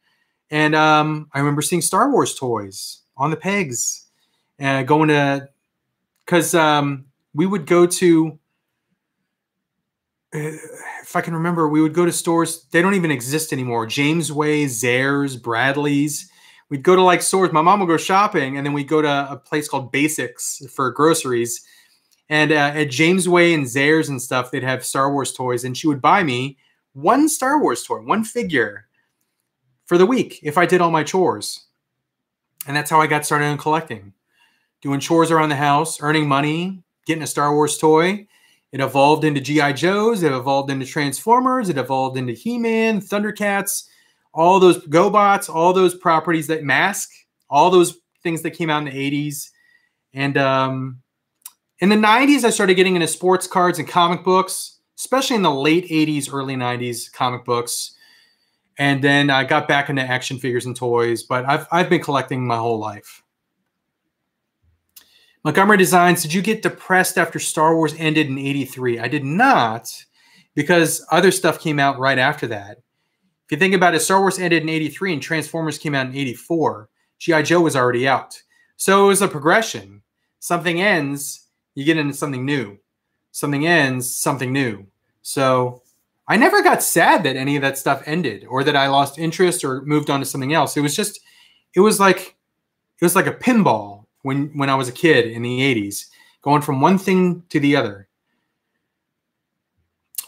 And um, I remember seeing Star Wars toys on the pegs and going to because um, we would go to uh, if I can remember, we would go to stores. They don't even exist anymore. Jamesway, Zayres, Bradley's. We'd go to like stores. My mom would go shopping, and then we'd go to a place called Basics for groceries. And uh, at Jamesway and Zayres and stuff, they'd have Star Wars toys, and she would buy me one Star Wars toy, one figure for the week if I did all my chores. And that's how I got started in collecting, doing chores around the house, earning money, getting a Star Wars toy it evolved into GI Joes. It evolved into Transformers. It evolved into He-Man, Thundercats, all those GoBots, all those properties that mask, all those things that came out in the 80s. And um, in the 90s, I started getting into sports cards and comic books, especially in the late 80s, early 90s comic books. And then I got back into action figures and toys, but I've, I've been collecting my whole life. Montgomery Designs, did you get depressed after Star Wars ended in 83? I did not, because other stuff came out right after that. If you think about it, Star Wars ended in 83 and Transformers came out in 84. G.I. Joe was already out. So it was a progression. Something ends, you get into something new. Something ends, something new. So I never got sad that any of that stuff ended or that I lost interest or moved on to something else. It was just, it was like, it was like a pinball when when I was a kid in the 80s, going from one thing to the other.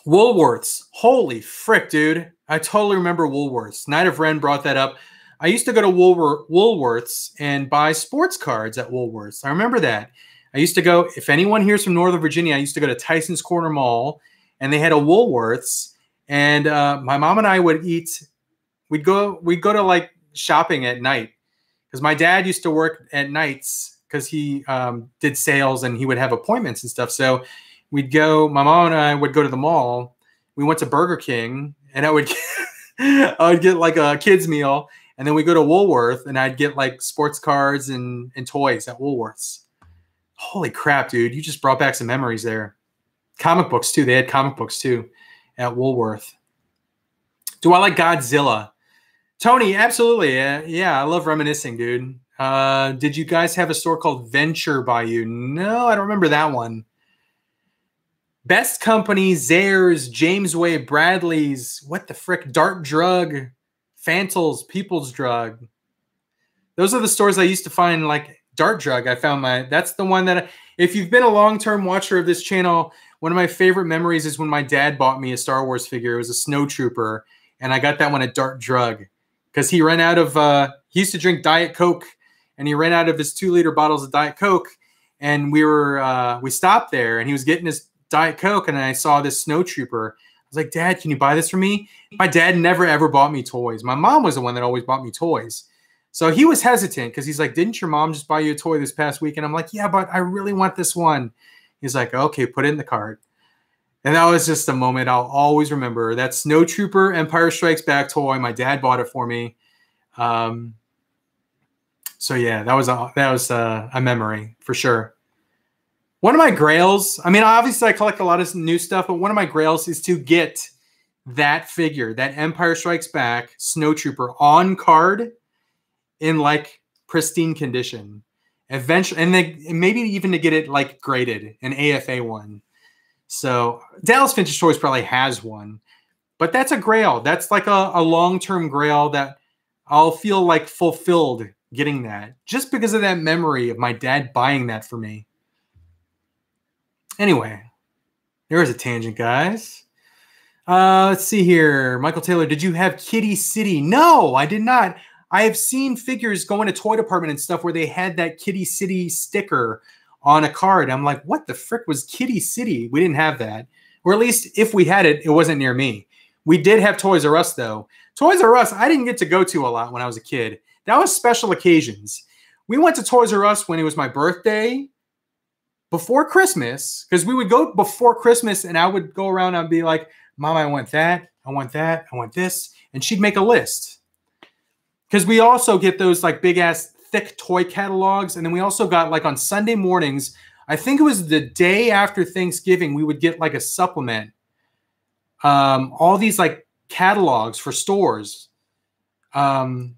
Woolworths. Holy frick, dude. I totally remember Woolworths. Night of Ren brought that up. I used to go to Woolworths and buy sports cards at Woolworths. I remember that. I used to go, if anyone here's from Northern Virginia, I used to go to Tyson's Corner Mall and they had a Woolworths. And uh, my mom and I would eat, we'd go, we'd go to like shopping at night because my dad used to work at nights because he um, did sales and he would have appointments and stuff. So we'd go. My mom and I would go to the mall. We went to Burger King, and I would get, I would get like a kids meal, and then we go to Woolworth, and I'd get like sports cards and and toys at Woolworths. Holy crap, dude! You just brought back some memories there. Comic books too. They had comic books too at Woolworth. Do I like Godzilla? Tony, absolutely. Uh, yeah, I love reminiscing, dude. Uh, did you guys have a store called Venture by you? No, I don't remember that one. Best Company, Zayres, Jamesway, Bradley's, what the frick, Dart Drug, Fantles, People's Drug. Those are the stores I used to find like Dart Drug. I found my, that's the one that, if you've been a long term watcher of this channel, one of my favorite memories is when my dad bought me a Star Wars figure. It was a Snow Trooper, and I got that one at Dart Drug because he ran out of uh, he used to drink diet coke and he ran out of his two liter bottles of diet coke and we were uh, we stopped there and he was getting his diet coke and i saw this snow trooper i was like dad can you buy this for me my dad never ever bought me toys my mom was the one that always bought me toys so he was hesitant because he's like didn't your mom just buy you a toy this past week and i'm like yeah but i really want this one he's like okay put it in the cart and that was just a moment I'll always remember. That Snow Trooper Empire Strikes Back toy. My dad bought it for me. Um, so yeah, that was a that was a, a memory for sure. One of my grails. I mean, obviously I collect a lot of new stuff, but one of my grails is to get that figure, that Empire Strikes Back Snow Trooper on card in like pristine condition. Eventually, and then maybe even to get it like graded, an AFA one. So Dallas Vintage Toys probably has one, but that's a grail. That's like a, a long term grail that I'll feel like fulfilled getting that just because of that memory of my dad buying that for me. Anyway, there is a tangent, guys. Uh, let's see here. Michael Taylor, did you have Kiddie City? No, I did not. I have seen figures go into toy department and stuff where they had that Kiddie City sticker on a card. I'm like, what the frick was Kiddie City? We didn't have that. Or at least if we had it, it wasn't near me. We did have Toys R Us though. Toys R Us, I didn't get to go to a lot when I was a kid. That was special occasions. We went to Toys R Us when it was my birthday, before Christmas, because we would go before Christmas and I would go around and be like, Mom, I want that, I want that, I want this. And she'd make a list. Because we also get those like big ass thick toy catalogs. And then we also got like on Sunday mornings, I think it was the day after Thanksgiving, we would get like a supplement. Um, all these like catalogs for stores. Um,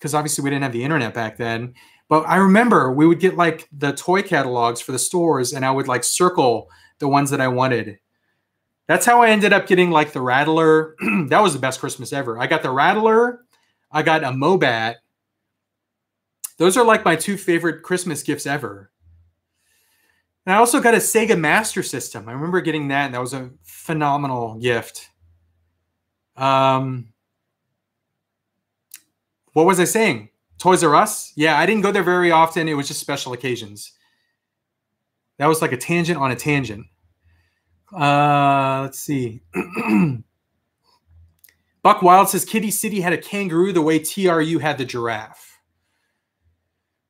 because obviously we didn't have the internet back then. But I remember we would get like the toy catalogs for the stores, and I would like circle the ones that I wanted. That's how I ended up getting like the Rattler. that was the best Christmas ever. I got the Rattler, I got a Mobat. Those are like my two favorite Christmas gifts ever. And I also got a Sega Master System. I remember getting that, and that was a phenomenal gift. Um, what was I saying? Toys R Us? Yeah, I didn't go there very often. It was just special occasions. That was like a tangent on a tangent. Uh, let's see. Buck Wild says Kiddie City had a kangaroo the way TRU had the giraffe.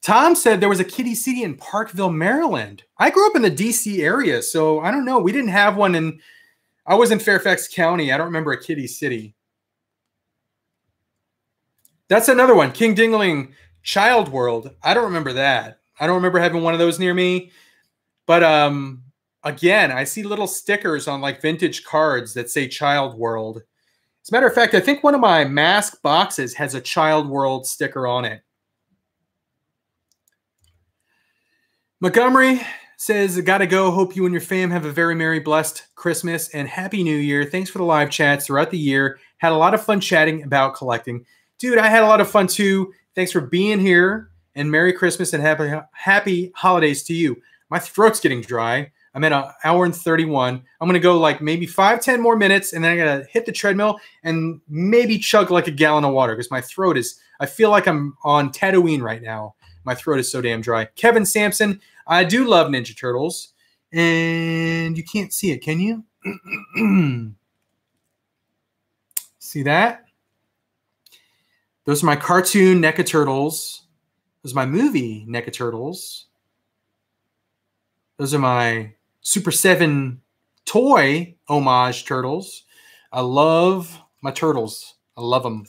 Tom said there was a Kiddie City in Parkville, Maryland. I grew up in the DC area, so I don't know. We didn't have one in I was in Fairfax County. I don't remember a Kiddie City. That's another one. King Dingling Child World. I don't remember that. I don't remember having one of those near me. But um again, I see little stickers on like vintage cards that say Child World. As a matter of fact, I think one of my mask boxes has a Child World sticker on it. Montgomery says, Gotta go. Hope you and your fam have a very merry, blessed Christmas and Happy New Year. Thanks for the live chats throughout the year. Had a lot of fun chatting about collecting. Dude, I had a lot of fun too. Thanks for being here and Merry Christmas and happy happy holidays to you. My throat's getting dry. I'm at an hour and 31. I'm gonna go like maybe five, 10 more minutes, and then I gotta hit the treadmill and maybe chug like a gallon of water because my throat is, I feel like I'm on Tatooine right now. My throat is so damn dry. Kevin Sampson, I do love Ninja Turtles, and you can't see it, can you? see that? Those are my cartoon NECA Turtles. Those are my movie NECA Turtles. Those are my Super 7 toy homage turtles. I love my turtles. I love them.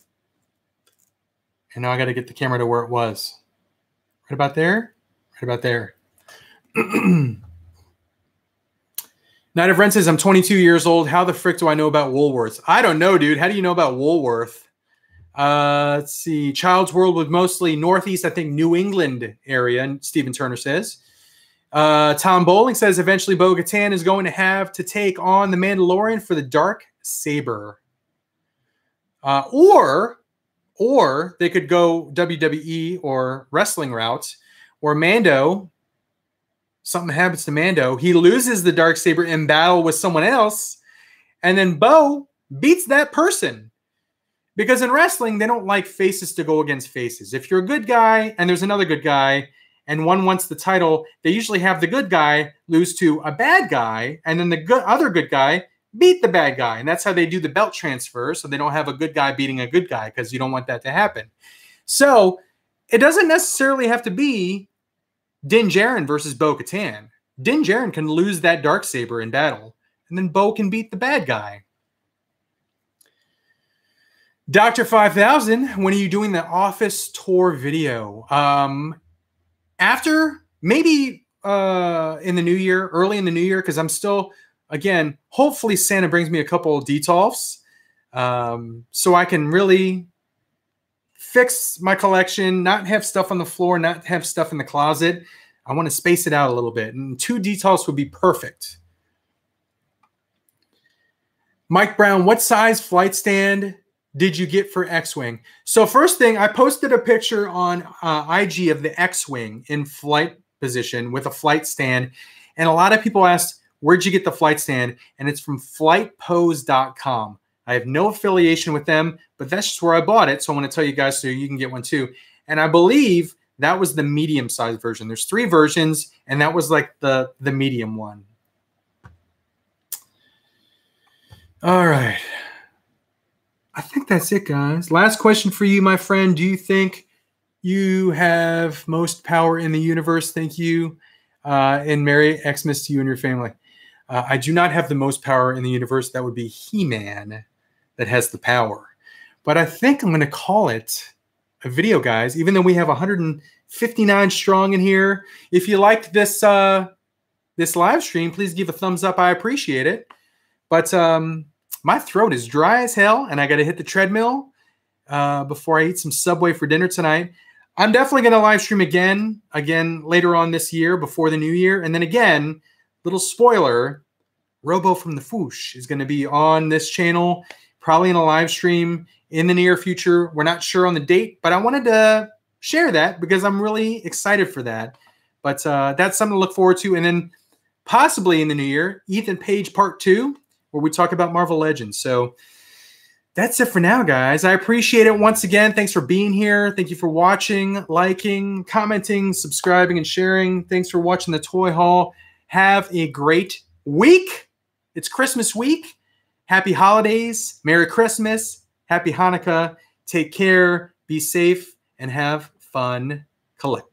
And now I got to get the camera to where it was. Right about there? Right about there. Night of Rent says, I'm 22 years old. How the frick do I know about Woolworths? I don't know, dude. How do you know about Woolworth? Uh, let's see. Child's World was mostly Northeast, I think, New England area, and Stephen Turner says. Uh, Tom Bowling says eventually Bo is going to have to take on the Mandalorian for the Dark Saber. Uh, or, or they could go WWE or wrestling route, or Mando. Something happens to Mando. He loses the Dark Saber in battle with someone else, and then Bo beats that person. Because in wrestling, they don't like faces to go against faces. If you're a good guy and there's another good guy, and one wants the title, they usually have the good guy lose to a bad guy, and then the good other good guy beat the bad guy. And that's how they do the belt transfer. So they don't have a good guy beating a good guy because you don't want that to happen. So it doesn't necessarily have to be Din Djarin versus Bo Katan. Din Djarin can lose that dark saber in battle, and then Bo can beat the bad guy. Five Thousand, when are you doing the office tour video? Um, after maybe uh, in the new year, early in the new year, because I'm still, again, hopefully Santa brings me a couple of detolfs um, so I can really fix my collection, not have stuff on the floor, not have stuff in the closet. I want to space it out a little bit, and two detolfs would be perfect. Mike Brown, what size flight stand did you get for X-Wing? So first thing, I posted a picture on uh, IG of the X-Wing in flight position with a flight stand. And a lot of people asked, where'd you get the flight stand? And it's from flightpose.com. I have no affiliation with them, but that's just where I bought it. So I want to tell you guys so you can get one too. And I believe that was the medium sized version. There's three versions, and that was like the, the medium one. All right. I think that's it, guys. Last question for you, my friend. Do you think you have most power in the universe? Thank you. Uh, and Merry Xmas to you and your family. Uh, I do not have the most power in the universe. That would be He Man that has the power. But I think I'm going to call it a video, guys, even though we have 159 strong in here. If you liked this, uh, this live stream, please give a thumbs up. I appreciate it. But um, my throat is dry as hell, and I got to hit the treadmill uh, before I eat some Subway for dinner tonight. I'm definitely going to live stream again, again later on this year before the new year. And then again, little spoiler Robo from the Fwoosh is going to be on this channel, probably in a live stream in the near future. We're not sure on the date, but I wanted to share that because I'm really excited for that. But uh, that's something to look forward to. And then possibly in the new year, Ethan Page Part 2, where we talk about Marvel Legends. So that's it for now, guys. I appreciate it once again. Thanks for being here. Thank you for watching, liking, commenting, subscribing, and sharing. Thanks for watching the Toy Haul. Have a great week. It's Christmas week. Happy holidays. Merry Christmas. Happy Hanukkah. Take care. Be safe and have fun collecting.